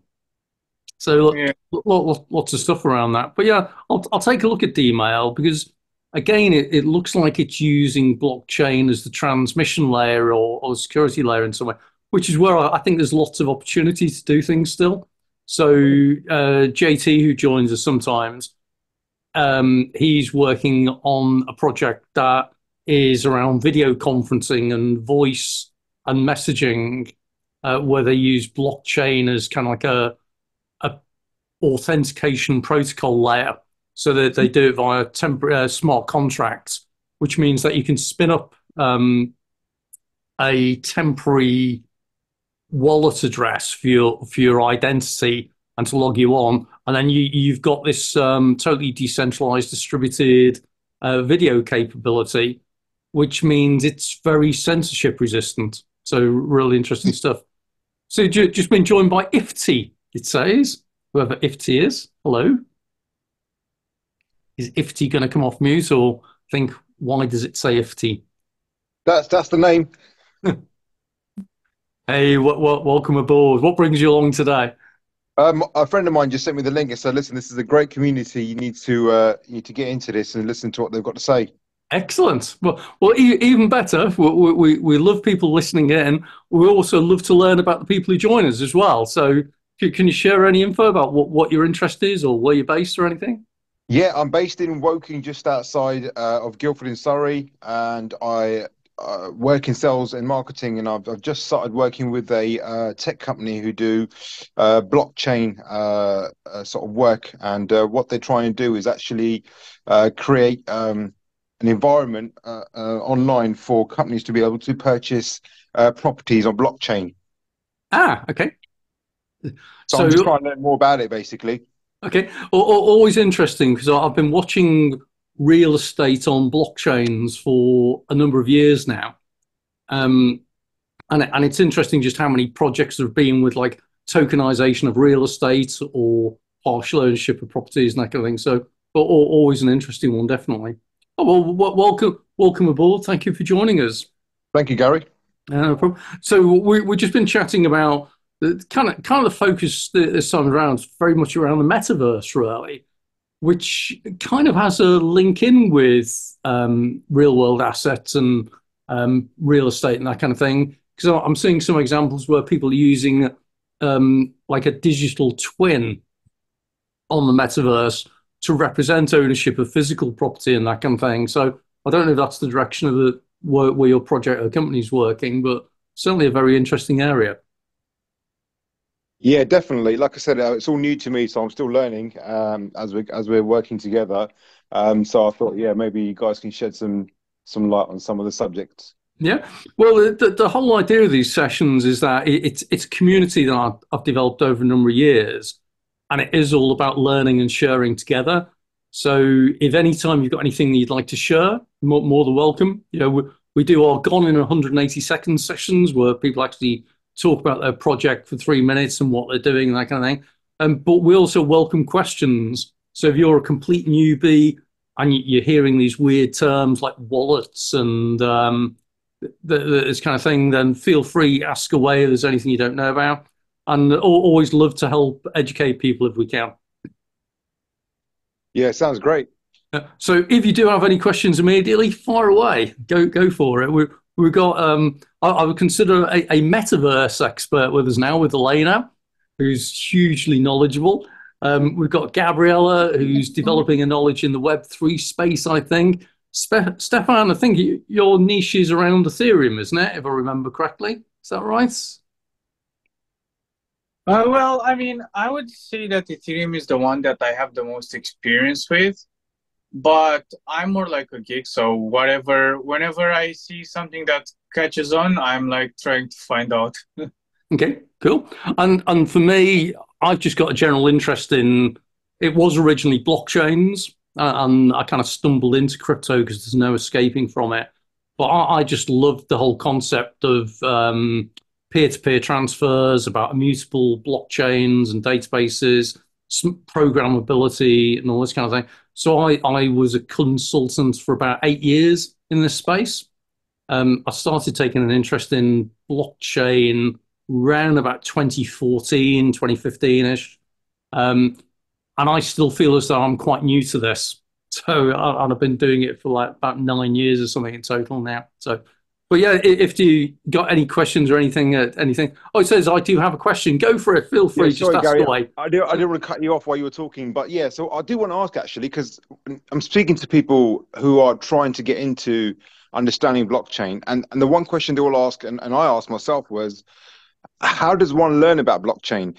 So yeah. lots of stuff around that. But yeah, I'll, I'll take a look at Dmail because again, it, it looks like it's using blockchain as the transmission layer or, or security layer in some way, which is where I, I think there's lots of opportunity to do things still. So uh, JT, who joins us sometimes, um, he's working on a project that is around video conferencing and voice and messaging, uh, where they use blockchain as kind of like a, a authentication protocol layer, so that they do it via uh, smart contracts, which means that you can spin up um, a temporary wallet address for your for your identity and to log you on, and then you you've got this um, totally decentralized distributed uh, video capability which means it's very censorship resistant. So really interesting stuff. So just been joined by Ifty, it says, whoever Ifty is. Hello. Is Ifty going to come off mute or think, why does it say Ifty? That's, that's the name. hey, what, what, welcome aboard. What brings you along today? Um, a friend of mine just sent me the link and said, "Listen, this is a great community. You need to uh, you need to get into this and listen to what they've got to say." Excellent. Well, well, even better. We, we, we love people listening in. We also love to learn about the people who join us as well. So, can you share any info about what, what your interest is or where you're based or anything? Yeah, I'm based in Woking, just outside uh, of Guildford in Surrey, and I uh, work in sales and marketing. And I've, I've just started working with a uh, tech company who do uh, blockchain uh, uh, sort of work. And what they're trying to do is actually create um, an environment uh, uh, online for companies to be able to purchase uh, properties on blockchain. Ah, okay. So, so, I'm just trying to learn more about it, basically. Okay, always interesting because I've been watching real estate on blockchains for a number of years now, um, and and it's interesting just how many projects there have been with like tokenization of real estate or partial ownership of properties and that kind of thing. So, but always an interesting one, definitely. Oh, well, welcome, welcome aboard. Thank you for joining us. Thank you, Gary. Uh, no problem. So we, we've just been chatting about the kind of kind of the focus this time around, very much around the metaverse, really, which kind of has a link in with um, real world assets and um, real estate and that kind of thing. Because I'm seeing some examples where people are using um, like a digital twin on the metaverse to represent ownership of physical property and that kind of thing. So I don't know if that's the direction of the where, where your project or company is working, but certainly a very interesting area. Yeah, definitely. Like I said, uh, it's all new to me, so I'm still learning um, as we as we're working together. Um, so I thought, yeah, maybe you guys can shed some some light on some of the subjects. Yeah, well, the, the whole idea of these sessions is that it's it's a community that I've, I've developed over a number of years, and it is all about learning and sharing together. So if any time you've got anything that you'd like to share, more, more than welcome. You know, we, we do our gone in 180 seconds sessions where people actually talk about their project for three minutes and what they're doing and that kind of thing. Um, but we also welcome questions. So if you're a complete newbie and you're hearing these weird terms like wallets and um, this kind of thing, then feel free ask away if there's anything you don't know about. And always love to help educate people if we can. Yeah, sounds great. So if you do have any questions immediately, fire away. Go go for it. We we've got um I, I would consider a, a, metaverse expert with us now with Elena, who's hugely knowledgeable. Um, we've got Gabriella, who's developing a knowledge in the Web three space. I think. Spe- Stefan, I think you, your niche is around Ethereum, isn't it? If I remember correctly, is that right? Uh, well, I mean, I would say that Ethereum is the one that I have the most experience with but I'm more like a geek. So whatever, whenever I see something that catches on, I'm like trying to find out. okay, cool. And and for me, I've just got a general interest in. It was originally blockchains, uh, and I kind of stumbled into crypto because there's no escaping from it. But I, I just loved the whole concept of um, peer-to-peer transfers, about immutable blockchains and databases, programmability, and all this kind of thing. So I, I was a consultant for about eight years in this space. Um, I started taking an interest in blockchain around about 2014, 2015-ish. Um, and I still feel as though I'm quite new to this. So I, I've been doing it for like about nine years or something in total now. So but yeah, if you got any questions or anything, uh, anything. Oh, it says I do have a question. Go for it. Feel free. Yeah, sorry, just ask Gary, away. I do. I didn't want to cut you off while you were talking, but yeah. So I do want to ask actually because I'm speaking to people who are trying to get into understanding blockchain, and and the one question they all ask, and, and I asked myself was, how does one learn about blockchain?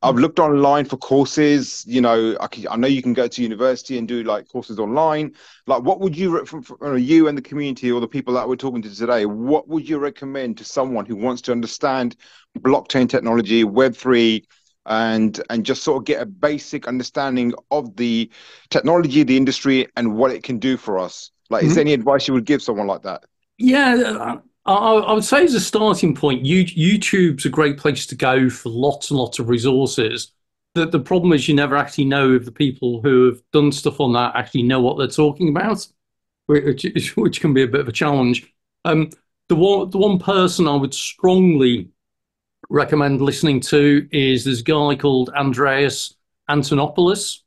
I've looked online for courses. You know, I, can, I, know you can go to university and do like courses online. Like, what would you, from, from, you and the community or the people that we're talking to today, what would you recommend to someone who wants to understand blockchain technology, Web three, and and just sort of get a basic understanding of the technology, the industry, and what it can do for us? Like, mm-hmm. is there any advice you would give someone like that? Yeah, I, would say as a starting point, YouTube's a great place to go for lots and lots of resources. The, the problem is you never actually know if the people who have done stuff on that actually know what they're talking about, which, which can be a bit of a challenge. Um, the one, the one person I would strongly recommend listening to is this guy called Andreas Antonopoulos,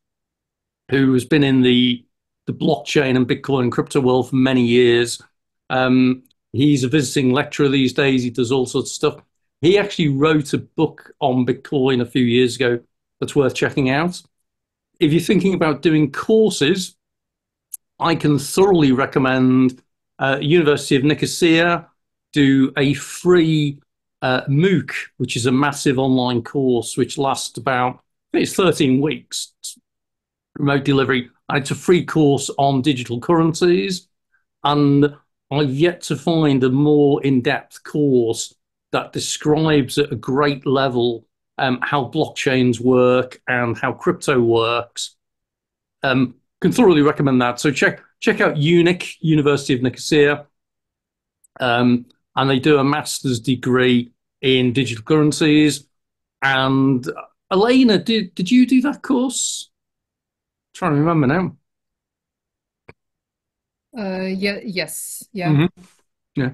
who has been in the the blockchain and Bitcoin and crypto world for many years. Um, He's a visiting lecturer these days. He does all sorts of stuff. He actually wrote a book on Bitcoin a few years ago that's worth checking out. If you're thinking about doing courses, I can thoroughly recommend uh, University of Nicosia do a free uh, MOOC, which is a massive online course which lasts about it's 13 weeks, remote delivery. It's a free course on digital currencies. And I've yet to find a more in depth course that describes at a great level um, how blockchains work and how crypto works. Um, can thoroughly recommend that. So check check out UNIC, University of Nicosia, um, and they do a master's degree in digital currencies. And Elena, did did you do that course? I'm trying to remember now. Uh, yeah, yes, yeah. Mm-hmm. Yeah.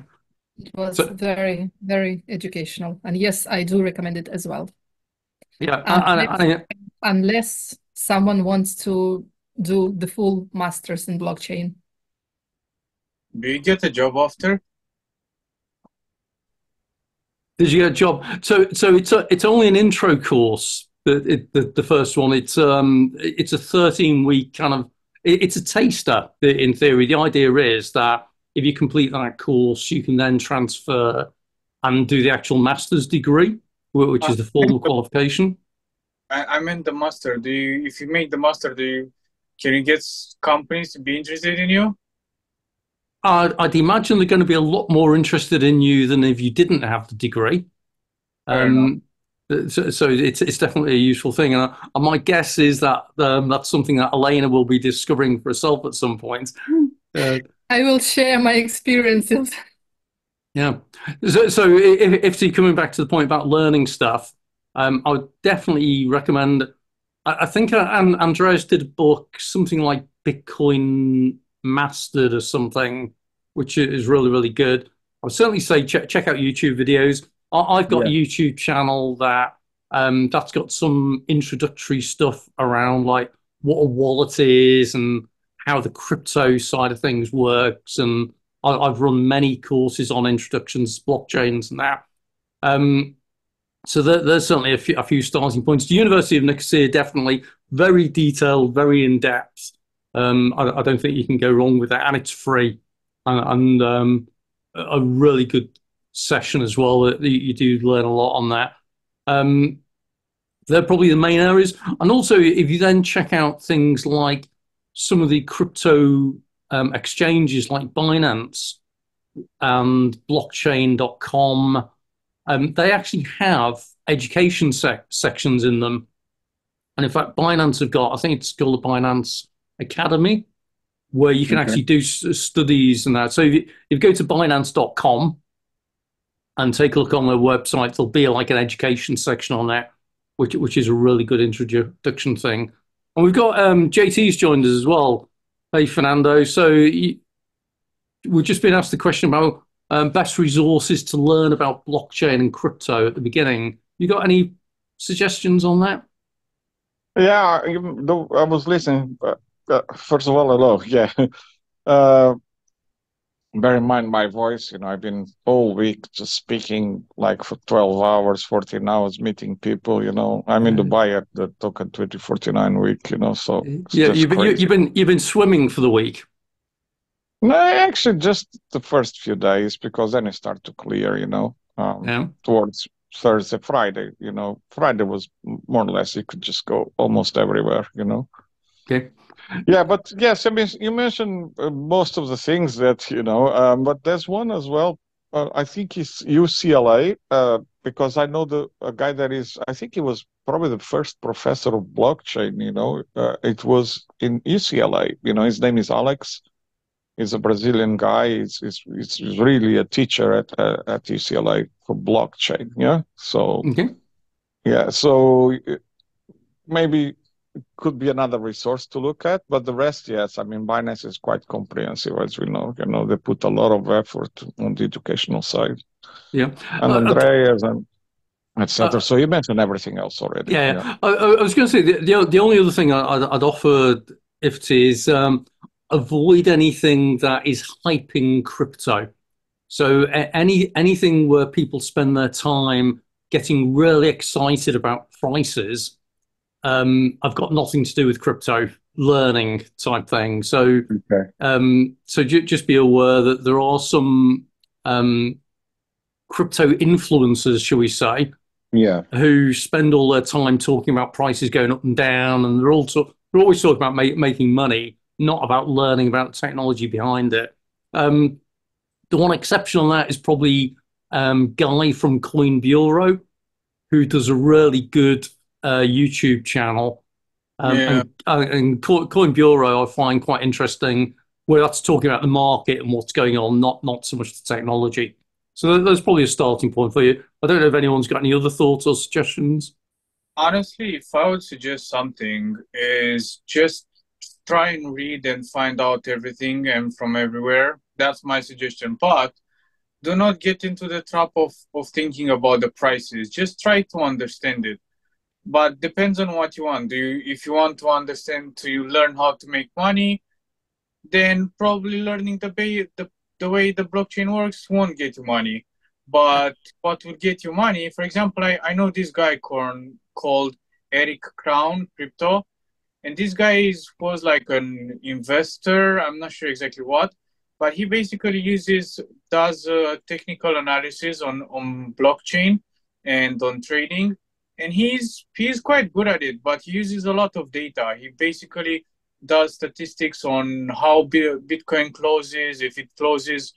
It was so, very, very educational. And yes, I do recommend it as well. Yeah. Unless, I, I, unless someone wants to do the full masters in blockchain. Do you get a job after? Did you get a job? So, so it's a, it's only an intro course. The, the the first one. It's um it's a thirteen week kind of it's a taster in theory. The idea is that if you complete that course, you can then transfer and do the actual master's degree, which is the formal qualification. I, I meant the master. Do you, if you make the master, do you, can you get companies to be interested in you? I'd, I'd imagine they're going to be a lot more interested in you than if you didn't have the degree. Um, so, so, it's it's definitely a useful thing, and, uh, my guess is that um, that's something that Elena will be discovering for herself at some point. Uh, I will share my experiences. Yeah. So, so if, if coming back to the point about learning stuff, um, I would definitely recommend I, I think uh, Andreas did a book, something like Bitcoin Mastered or something, which is really, really good. I would certainly say check, check out YouTube videos. I, have got yeah. a YouTube channel that um, that's got some introductory stuff around like what a wallet is and how the crypto side of things works. And I, have run many courses on introductions, blockchains, and that. Um, so there, there's certainly a few, a few, starting points. The University of Nicosia definitely very detailed, very in depth. Um, I, I, don't think you can go wrong with that, and it's free, and, and um, a really good session as well. You, you do learn a lot on that. Um, they're probably the main areas, and also if you then check out things like some of the crypto um, exchanges like Binance and Blockchain.com um, they actually have education sec- sections in them. And in fact, Binance have got, I think it's called the Binance Academy, where you can okay. actually do s- studies and that. So if you, if you go to Binance.com and take a look on their website, there'll be like an education section on that, which, which is a really good introduction thing. And we've got um, JT's joined us as well. Hey, Fernando. So you, we've just been asked the question about um, best resources to learn about blockchain and crypto at the beginning. You got any suggestions on that? Yeah, I was listening. Uh, first of all, hello. Yeah. Uh, bear in mind my voice. You know, I've been all week just speaking like for 12 hours, 14 hours, meeting people. You know, I'm in Dubai at the Token 2049 week. You know, so yeah, you've been, you've been you've been swimming for the week. No, actually, just the first few days because then it started to clear, you know, um, yeah. towards Thursday, Friday. You know, Friday was more or less you could just go almost everywhere, you know. Okay. Yeah, but yes, I mean, you mentioned uh, most of the things that you know, um, but there's one as well. Uh, I think it's UCLA uh, because I know the a guy that is. I think he was probably the first professor of blockchain. You know, uh, it was in UCLA. You know, his name is Alex He's a Brazilian guy. He's, he's, he's really a teacher at uh, at UCLA for blockchain. Yeah. So okay. yeah. So maybe it could be another resource to look at, but the rest, yes. I mean, Binance is quite comprehensive, as we know. You know, they put a lot of effort on the educational side. Yeah. And uh, Andreas and etc. Uh, so you mentioned everything else already. Yeah, yeah. I, I, was going to say the, the, the only other thing I'd, I'd offer if it is um, avoid anything that is hyping crypto. So any anything where people spend their time getting really excited about prices, um, I've got nothing to do with crypto learning type thing. So okay. um, so ju- just be aware that there are some um, crypto influencers, shall we say, yeah, who spend all their time talking about prices going up and down, and they're all also they're always talking about ma- making money not about learning about the technology behind it. Um, the one exception on that is probably um, Guy from Coin Bureau, who does a really good uh, YouTube channel. Um, yeah. And, uh, and Coin Bureau, I find quite interesting, where that's talking about the market and what's going on, not not so much the technology. So that's probably a starting point for you. I don't know if anyone's got any other thoughts or suggestions. Honestly, if I would suggest something, is just try and read and find out everything and from everywhere. That's my suggestion. But do not get into the trap of, of thinking about the prices. Just try to understand it. But depends on what you want. Do you if you want to understand to you learn how to make money, then probably learning the way the, the way the blockchain works won't get you money. But what will get you money, for example, I, I know this guy corn called Eric crown Crypto and this guy is, was like an investor i'm not sure exactly what but he basically uses does uh, technical analysis on on blockchain and on trading and he's he's quite good at it but he uses a lot of data he basically does statistics on how bitcoin closes if it closes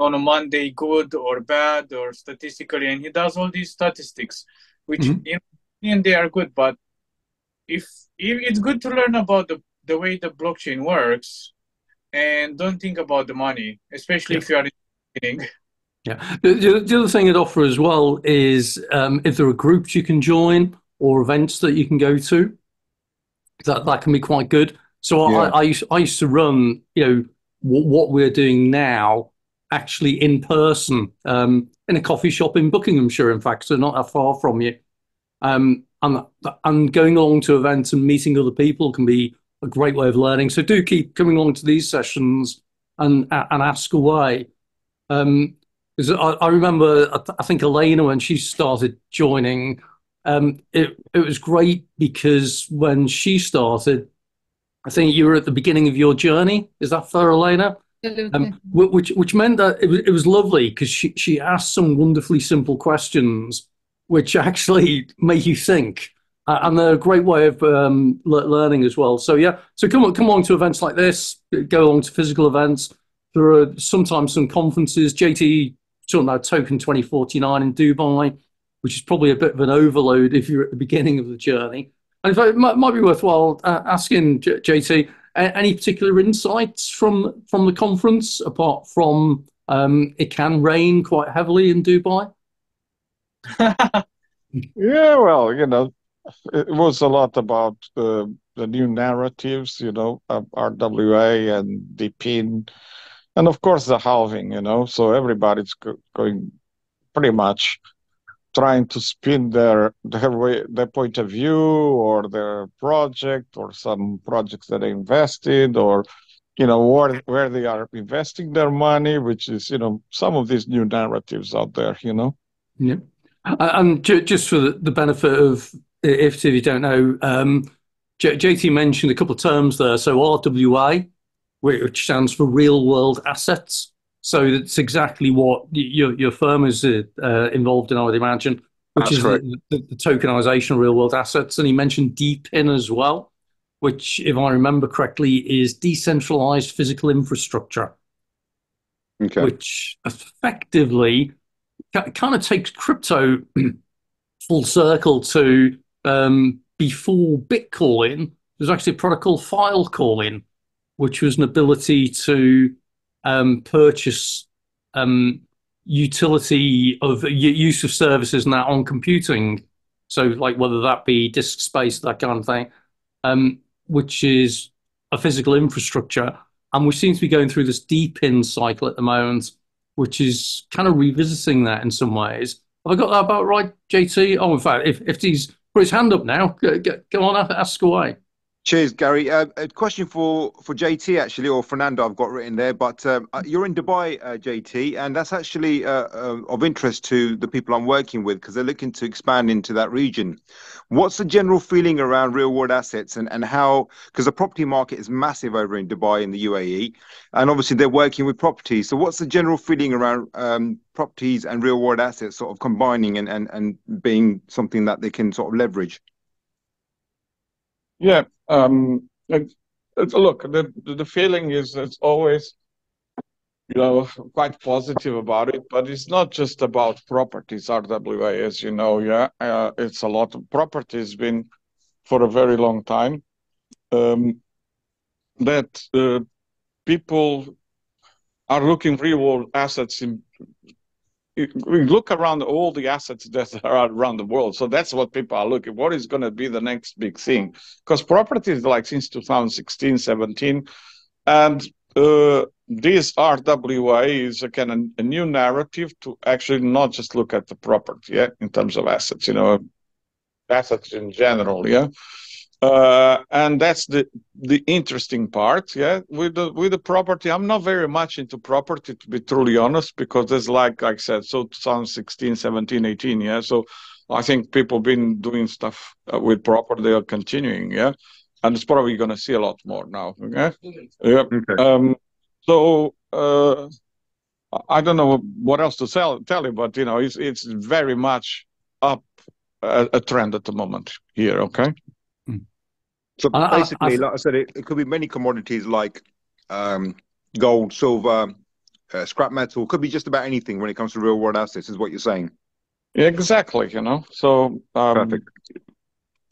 on a monday good or bad or statistically and he does all these statistics which mm-hmm. in, and they are good but if, if it's good to learn about the, the way the blockchain works and don't think about the money, especially yeah. if you are in Yeah. The, the, other thing it offers as well is um, if there are groups you can join or events that you can go to. that that can be quite good. So yeah. I, I used I used to run you know what, what we're doing now actually in person um, in a coffee shop in Buckinghamshire, in fact, so not that far from you. Um, and and going along to events and meeting other people can be a great way of learning. So do keep coming along to these sessions and and ask away. Um, because I, I remember, I, think Elena when she started joining, um, it it was great because when she started, I think you were at the beginning of your journey. Is that fair, Elena? Um, which which meant that it was, it was lovely because she, she asked some wonderfully simple questions, which actually make you think, uh, and they're a great way of um, learning as well. So yeah, so come on, come along to events like this, go along to physical events. There are sometimes some conferences. JT talking about Token 2049 in Dubai, which is probably a bit of an overload if you're at the beginning of the journey. And in fact, it might, might be worthwhile uh, asking J- JT any particular insights from from the conference apart from um, it can rain quite heavily in Dubai. yeah, well, you know, it was a lot about the the new narratives, you know, RWA and DePIN, and of course the halving, you know. So everybody's go- going pretty much trying to spin their their way, their point of view or their project or some projects that they invested or you know where where they are investing their money which is you know some of these new narratives out there you know yeah and just for the benefit of if, you don't know um, JT mentioned a couple of terms there so RWA which stands for real world assets so that's exactly what your your firm is uh, involved in, I would imagine, which that's is the, the, the, tokenization of real world assets. And he mentioned DePIN as well, which, if I remember correctly, is decentralized physical infrastructure, okay. which effectively kind of takes crypto full circle to um, before Bitcoin. There's actually a product called Filecoin, which was an ability to um, purchase um, utility of use of services now on computing. So, like whether that be disk space, that kind of thing, um, which is a physical infrastructure. And we seem to be going through this DePIN cycle at the moment, which is kind of revisiting that in some ways. Have I got that about right, JT? Oh, in fact, if, if he's put his hand up now, go, go on, ask away. Cheers, Gary. Uh, a question for, for JT actually, or Fernando, I've got written there. But um, uh, you're in Dubai, uh, JT, and that's actually uh, uh, of interest to the people I'm working with because they're looking to expand into that region. What's the general feeling around real world assets and, and how? Because the property market is massive over in Dubai in the UAE, and obviously they're working with properties. So what's the general feeling around um, properties and real world assets sort of combining and, and, and being something that they can sort of leverage? Yeah. Um, look, the the feeling is it's always, you know, quite positive about it. But it's not just about properties. RWA, as you know, yeah, uh, it's a lot of properties been for a very long time. Um, that uh, people are looking real world assets in we look around all the assets that are around the world. So that's what people are looking. What is going to be the next big thing? Because property is like since 2016, 17, and uh, this RWA is a kind of a new narrative to actually not just look at the property, yeah, in terms of assets, you know, assets in general, yeah. Uh, and that's the the interesting part yeah with the with the property. I'm not very much into property to be truly honest because there's like, like i said so 2016 17 18 yeah. So i think people been doing stuff uh, with property they are continuing yeah. And it's probably going to see a lot more now okay yeah okay. um so uh i don't know what else to tell tell you but you know it's it's very much up a, a trend at the moment here okay so basically, I, I, like I said, it, it, could be many commodities like um, gold, silver, uh, scrap metal. Could be just about anything when it comes to real world assets. Is what you're saying? Exactly. You know. So um, perfect.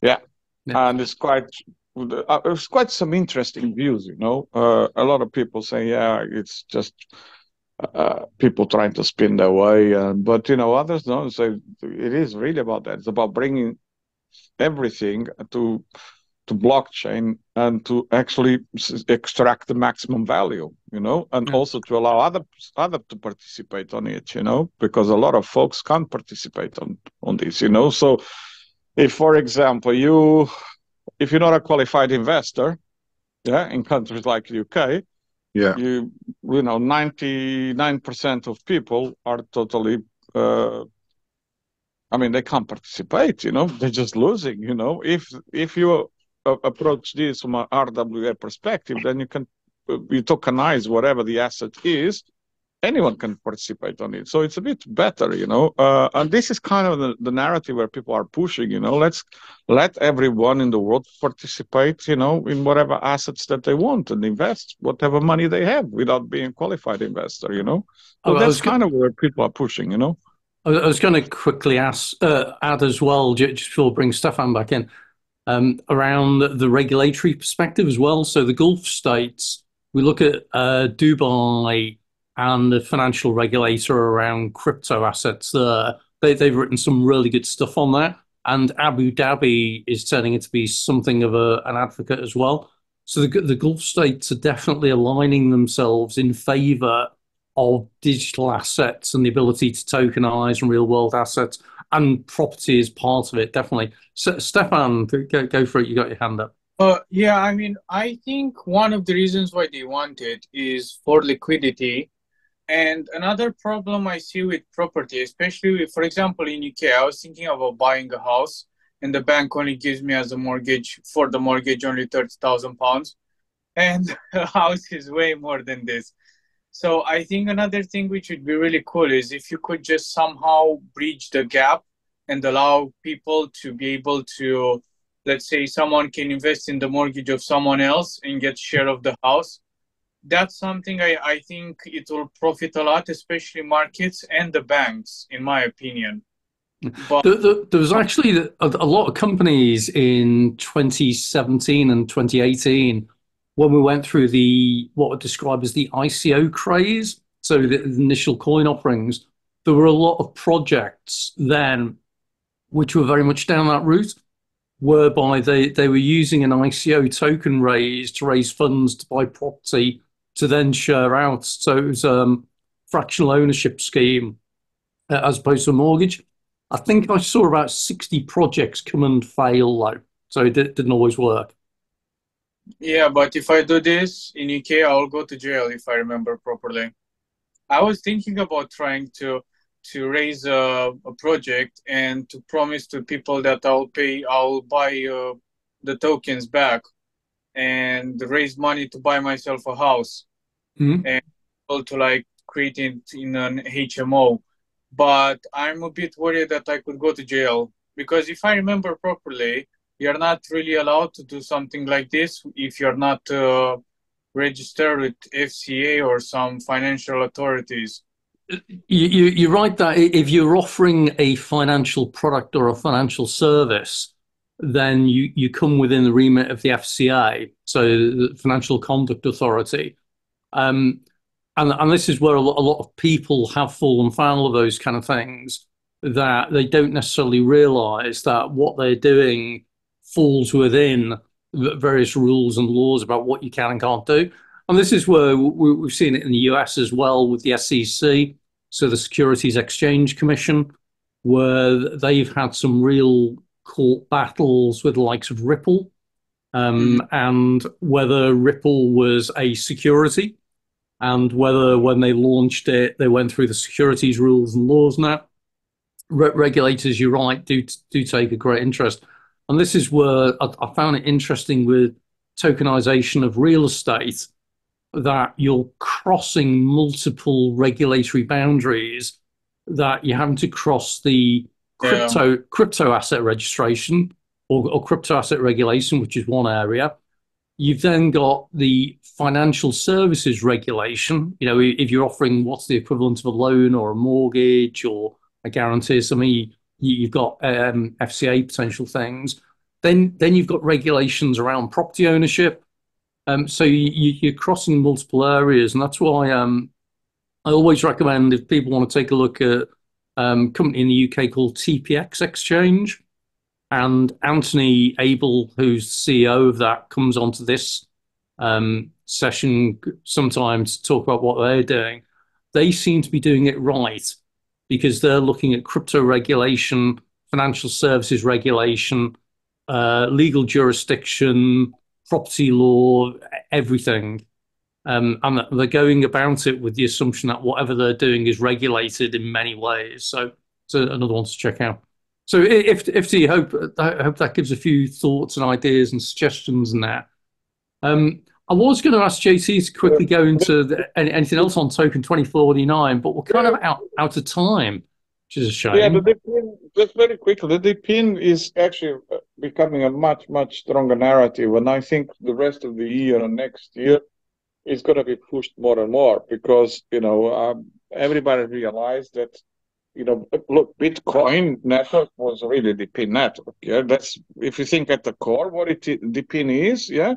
Yeah. yeah. and it's quite. Uh, it's quite some interesting views. You know, uh, a lot of people say, "Yeah, it's just." Uh, people trying to spin their way, uh, but you know others don't say it is really about that. It's about bringing everything to to blockchain and to actually extract the maximum value you know and mm. also to allow other other to participate on it you know because a lot of folks can't participate on on this you know so if for example you if you're not a qualified investor yeah in countries like the uk yeah you you know 99% of people are totally uh, I mean, they can't participate. You know, they're just losing. You know, if if you approach this from an RWA perspective, then you can uh, you tokenize whatever the asset is. Anyone can participate on it, so it's a bit better, you know. Uh, and this is kind of the, the narrative where people are pushing. You know, let's let everyone in the world participate, you know, in whatever assets that they want and invest whatever money they have without being a qualified investor. You know, so oh, that's kind of where people are pushing. You know. I was going to quickly ask, uh, add as well, just before bring Stefan back in um, around the regulatory perspective as well. So the Gulf states, we look at uh, Dubai and the financial regulator around crypto assets there. They, they've written some really good stuff on that. And Abu Dhabi is turning into be something of a, an advocate as well. So the, the Gulf states are definitely aligning themselves in favor of digital assets and the ability to tokenize and real world assets and property is part of it, definitely. So, Stefan, go, go for it. You got your hand up. Uh, yeah, I mean, I think one of the reasons why they want it is for liquidity. And another problem I see with property, especially with, for example, in UK, I was thinking about buying a house and the bank only gives me as a mortgage for the mortgage only 30,000 pounds. And a house is way more than this. So I think another thing which would be really cool is if you could just somehow bridge the gap and allow people to be able to, let's say, someone can invest in the mortgage of someone else and get share of the house. That's something I, I think it will profit a lot, especially markets and the banks, in my opinion. But, the, the, there was actually a, a lot of companies in 2017 and 2018 when we went through the what would describe as the ICO craze, so the, initial coin offerings, there were a lot of projects then which were very much down that route, whereby they, they were using an ICO token raise to raise funds to buy property to then share out. So it was a um, fractional ownership scheme uh, as opposed to a mortgage. I think I saw about 60 projects come and fail though, so it didn't always work. Yeah, but if I do this in UK, I'll go to jail if I remember properly. I was thinking about trying to to raise a, a project and to promise to people that I'll pay, I'll buy uh, the tokens back and raise money to buy myself a house mm-hmm. and to like create it in an HMO. But I'm a bit worried that I could go to jail because if I remember properly, you're not really allowed to do something like this if you're not uh, registered with FCA or some financial authorities. You, you, are right that if you're offering a financial product or a financial service, then you, you come within the remit of the FCA, so the Financial Conduct Authority. Um, and, and this is where a lot, a lot of people have fallen foul of those kind of things, that they don't necessarily realize that what they're doing falls within various rules and laws about what you can and can't do. And this is where we've seen it in the US as well with the SEC, so the Securities Exchange Commission, where they've had some real court battles with the likes of Ripple, um, mm. and whether Ripple was a security, and whether when they launched it, they went through the securities rules and laws. Now, Re- regulators, you're right, do do take a great interest. And this is where I, I found it interesting with tokenization of real estate that you're crossing multiple regulatory boundaries that you're having to cross the crypto yeah. crypto asset registration or, or, crypto asset regulation, which is one area. You've then got the financial services regulation. You know, if you're offering what's the equivalent of a loan or a mortgage or a guarantee, or something you've got um, FCA potential things. Then, then you've got regulations around property ownership. Um, so you, are crossing multiple areas, and that's why um, I always recommend if people want to take a look at um, a company in the UK called TPX Exchange, and Anthony Abel, who's CEO of that, comes onto this um, session sometimes to talk about what they're doing. They seem to be doing it right because they're looking at crypto regulation, financial services regulation, uh, legal jurisdiction, property law, everything. Um, and they're going about it with the assumption that whatever they're doing is regulated in many ways. So it's another one to check out. So if if you hope I hope that gives a few thoughts and ideas and suggestions and that. Um, I was going to ask JC to quickly go into the, anything else on Token2049, but we're kind of out, out of time, which is a shame. Yeah, the DePIN, just very quickly, the DePIN is actually uh, becoming a much, much stronger narrative. And I think the rest of the year and next year is going to be pushed more and more because, you know, um, everybody realized that you know, look, Bitcoin network was really DePIN network. Yeah, that's if you think at the core what it DePIN is. Yeah,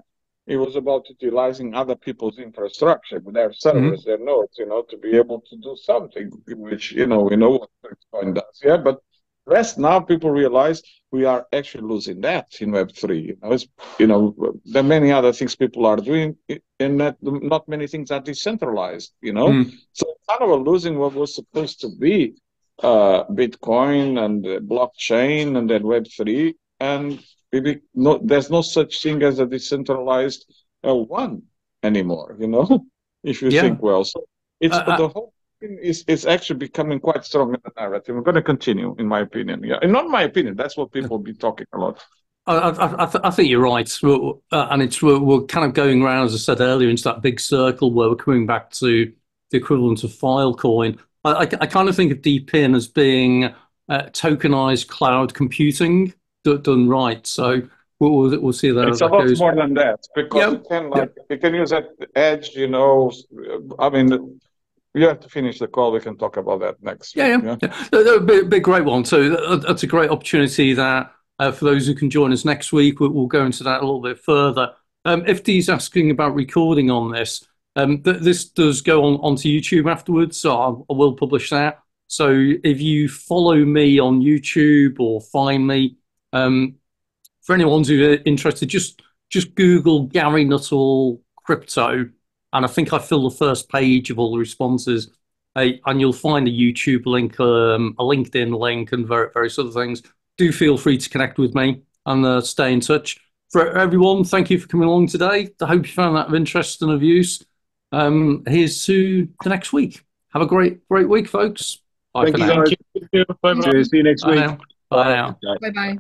it was about utilizing other people's infrastructure, their servers, mm-hmm. their nodes, you know, to be able to do something, which you know we know what Bitcoin does. Yeah, but rest now people realize we are actually losing that in Web three. You know, it's, you know, there are many other things people are doing, and that not many things are decentralized. You know, mm. so kind of losing what was supposed to be uh, Bitcoin and blockchain and then Web3. And no, there's no such thing as a decentralized uh, one anymore, you know, if you yeah. think well. So it's uh, uh, the whole thing is, is actually becoming quite strong in the narrative. I'm going to continue, in my opinion. Yeah, and not my opinion. That's what people be talking a lot. I, I, I, th- I, think you're right, uh, and it's we're, we're, kind of going around, as I said earlier, into that big circle where we're coming back to the equivalent of Filecoin. I, I kind of think of DePIN as being uh, tokenized cloud computing done right. So we'll, we'll see that. It's a lot more than that because yep. you can like yep. you can use that edge. You know, I mean. You have to finish the call. We can talk about that next. Yeah, yeah, yeah. yeah. That would be, be a great one. So that's a great opportunity that uh, for those who can join us next week, we'll, we'll go into that a little bit further. Um, if Dee's asking about recording on this, um, th- this does go on onto YouTube afterwards, so I, I will publish that. So if you follow me on YouTube or find me, um, for anyone who's interested, just just Google Gary Nuttall crypto, and I think I fill the first page of all the responses, uh, and you'll find a YouTube link, um, a LinkedIn link, and various other things. Do feel free to connect with me and uh, stay in touch. For everyone, thank you for coming along today. I hope you found that of interest and of use. Um, here's to the next week. Have a great, great week, folks. Bye Thank you, guys. Thank you. Bye. See you next Bye week. Now. Bye now. Bye bye.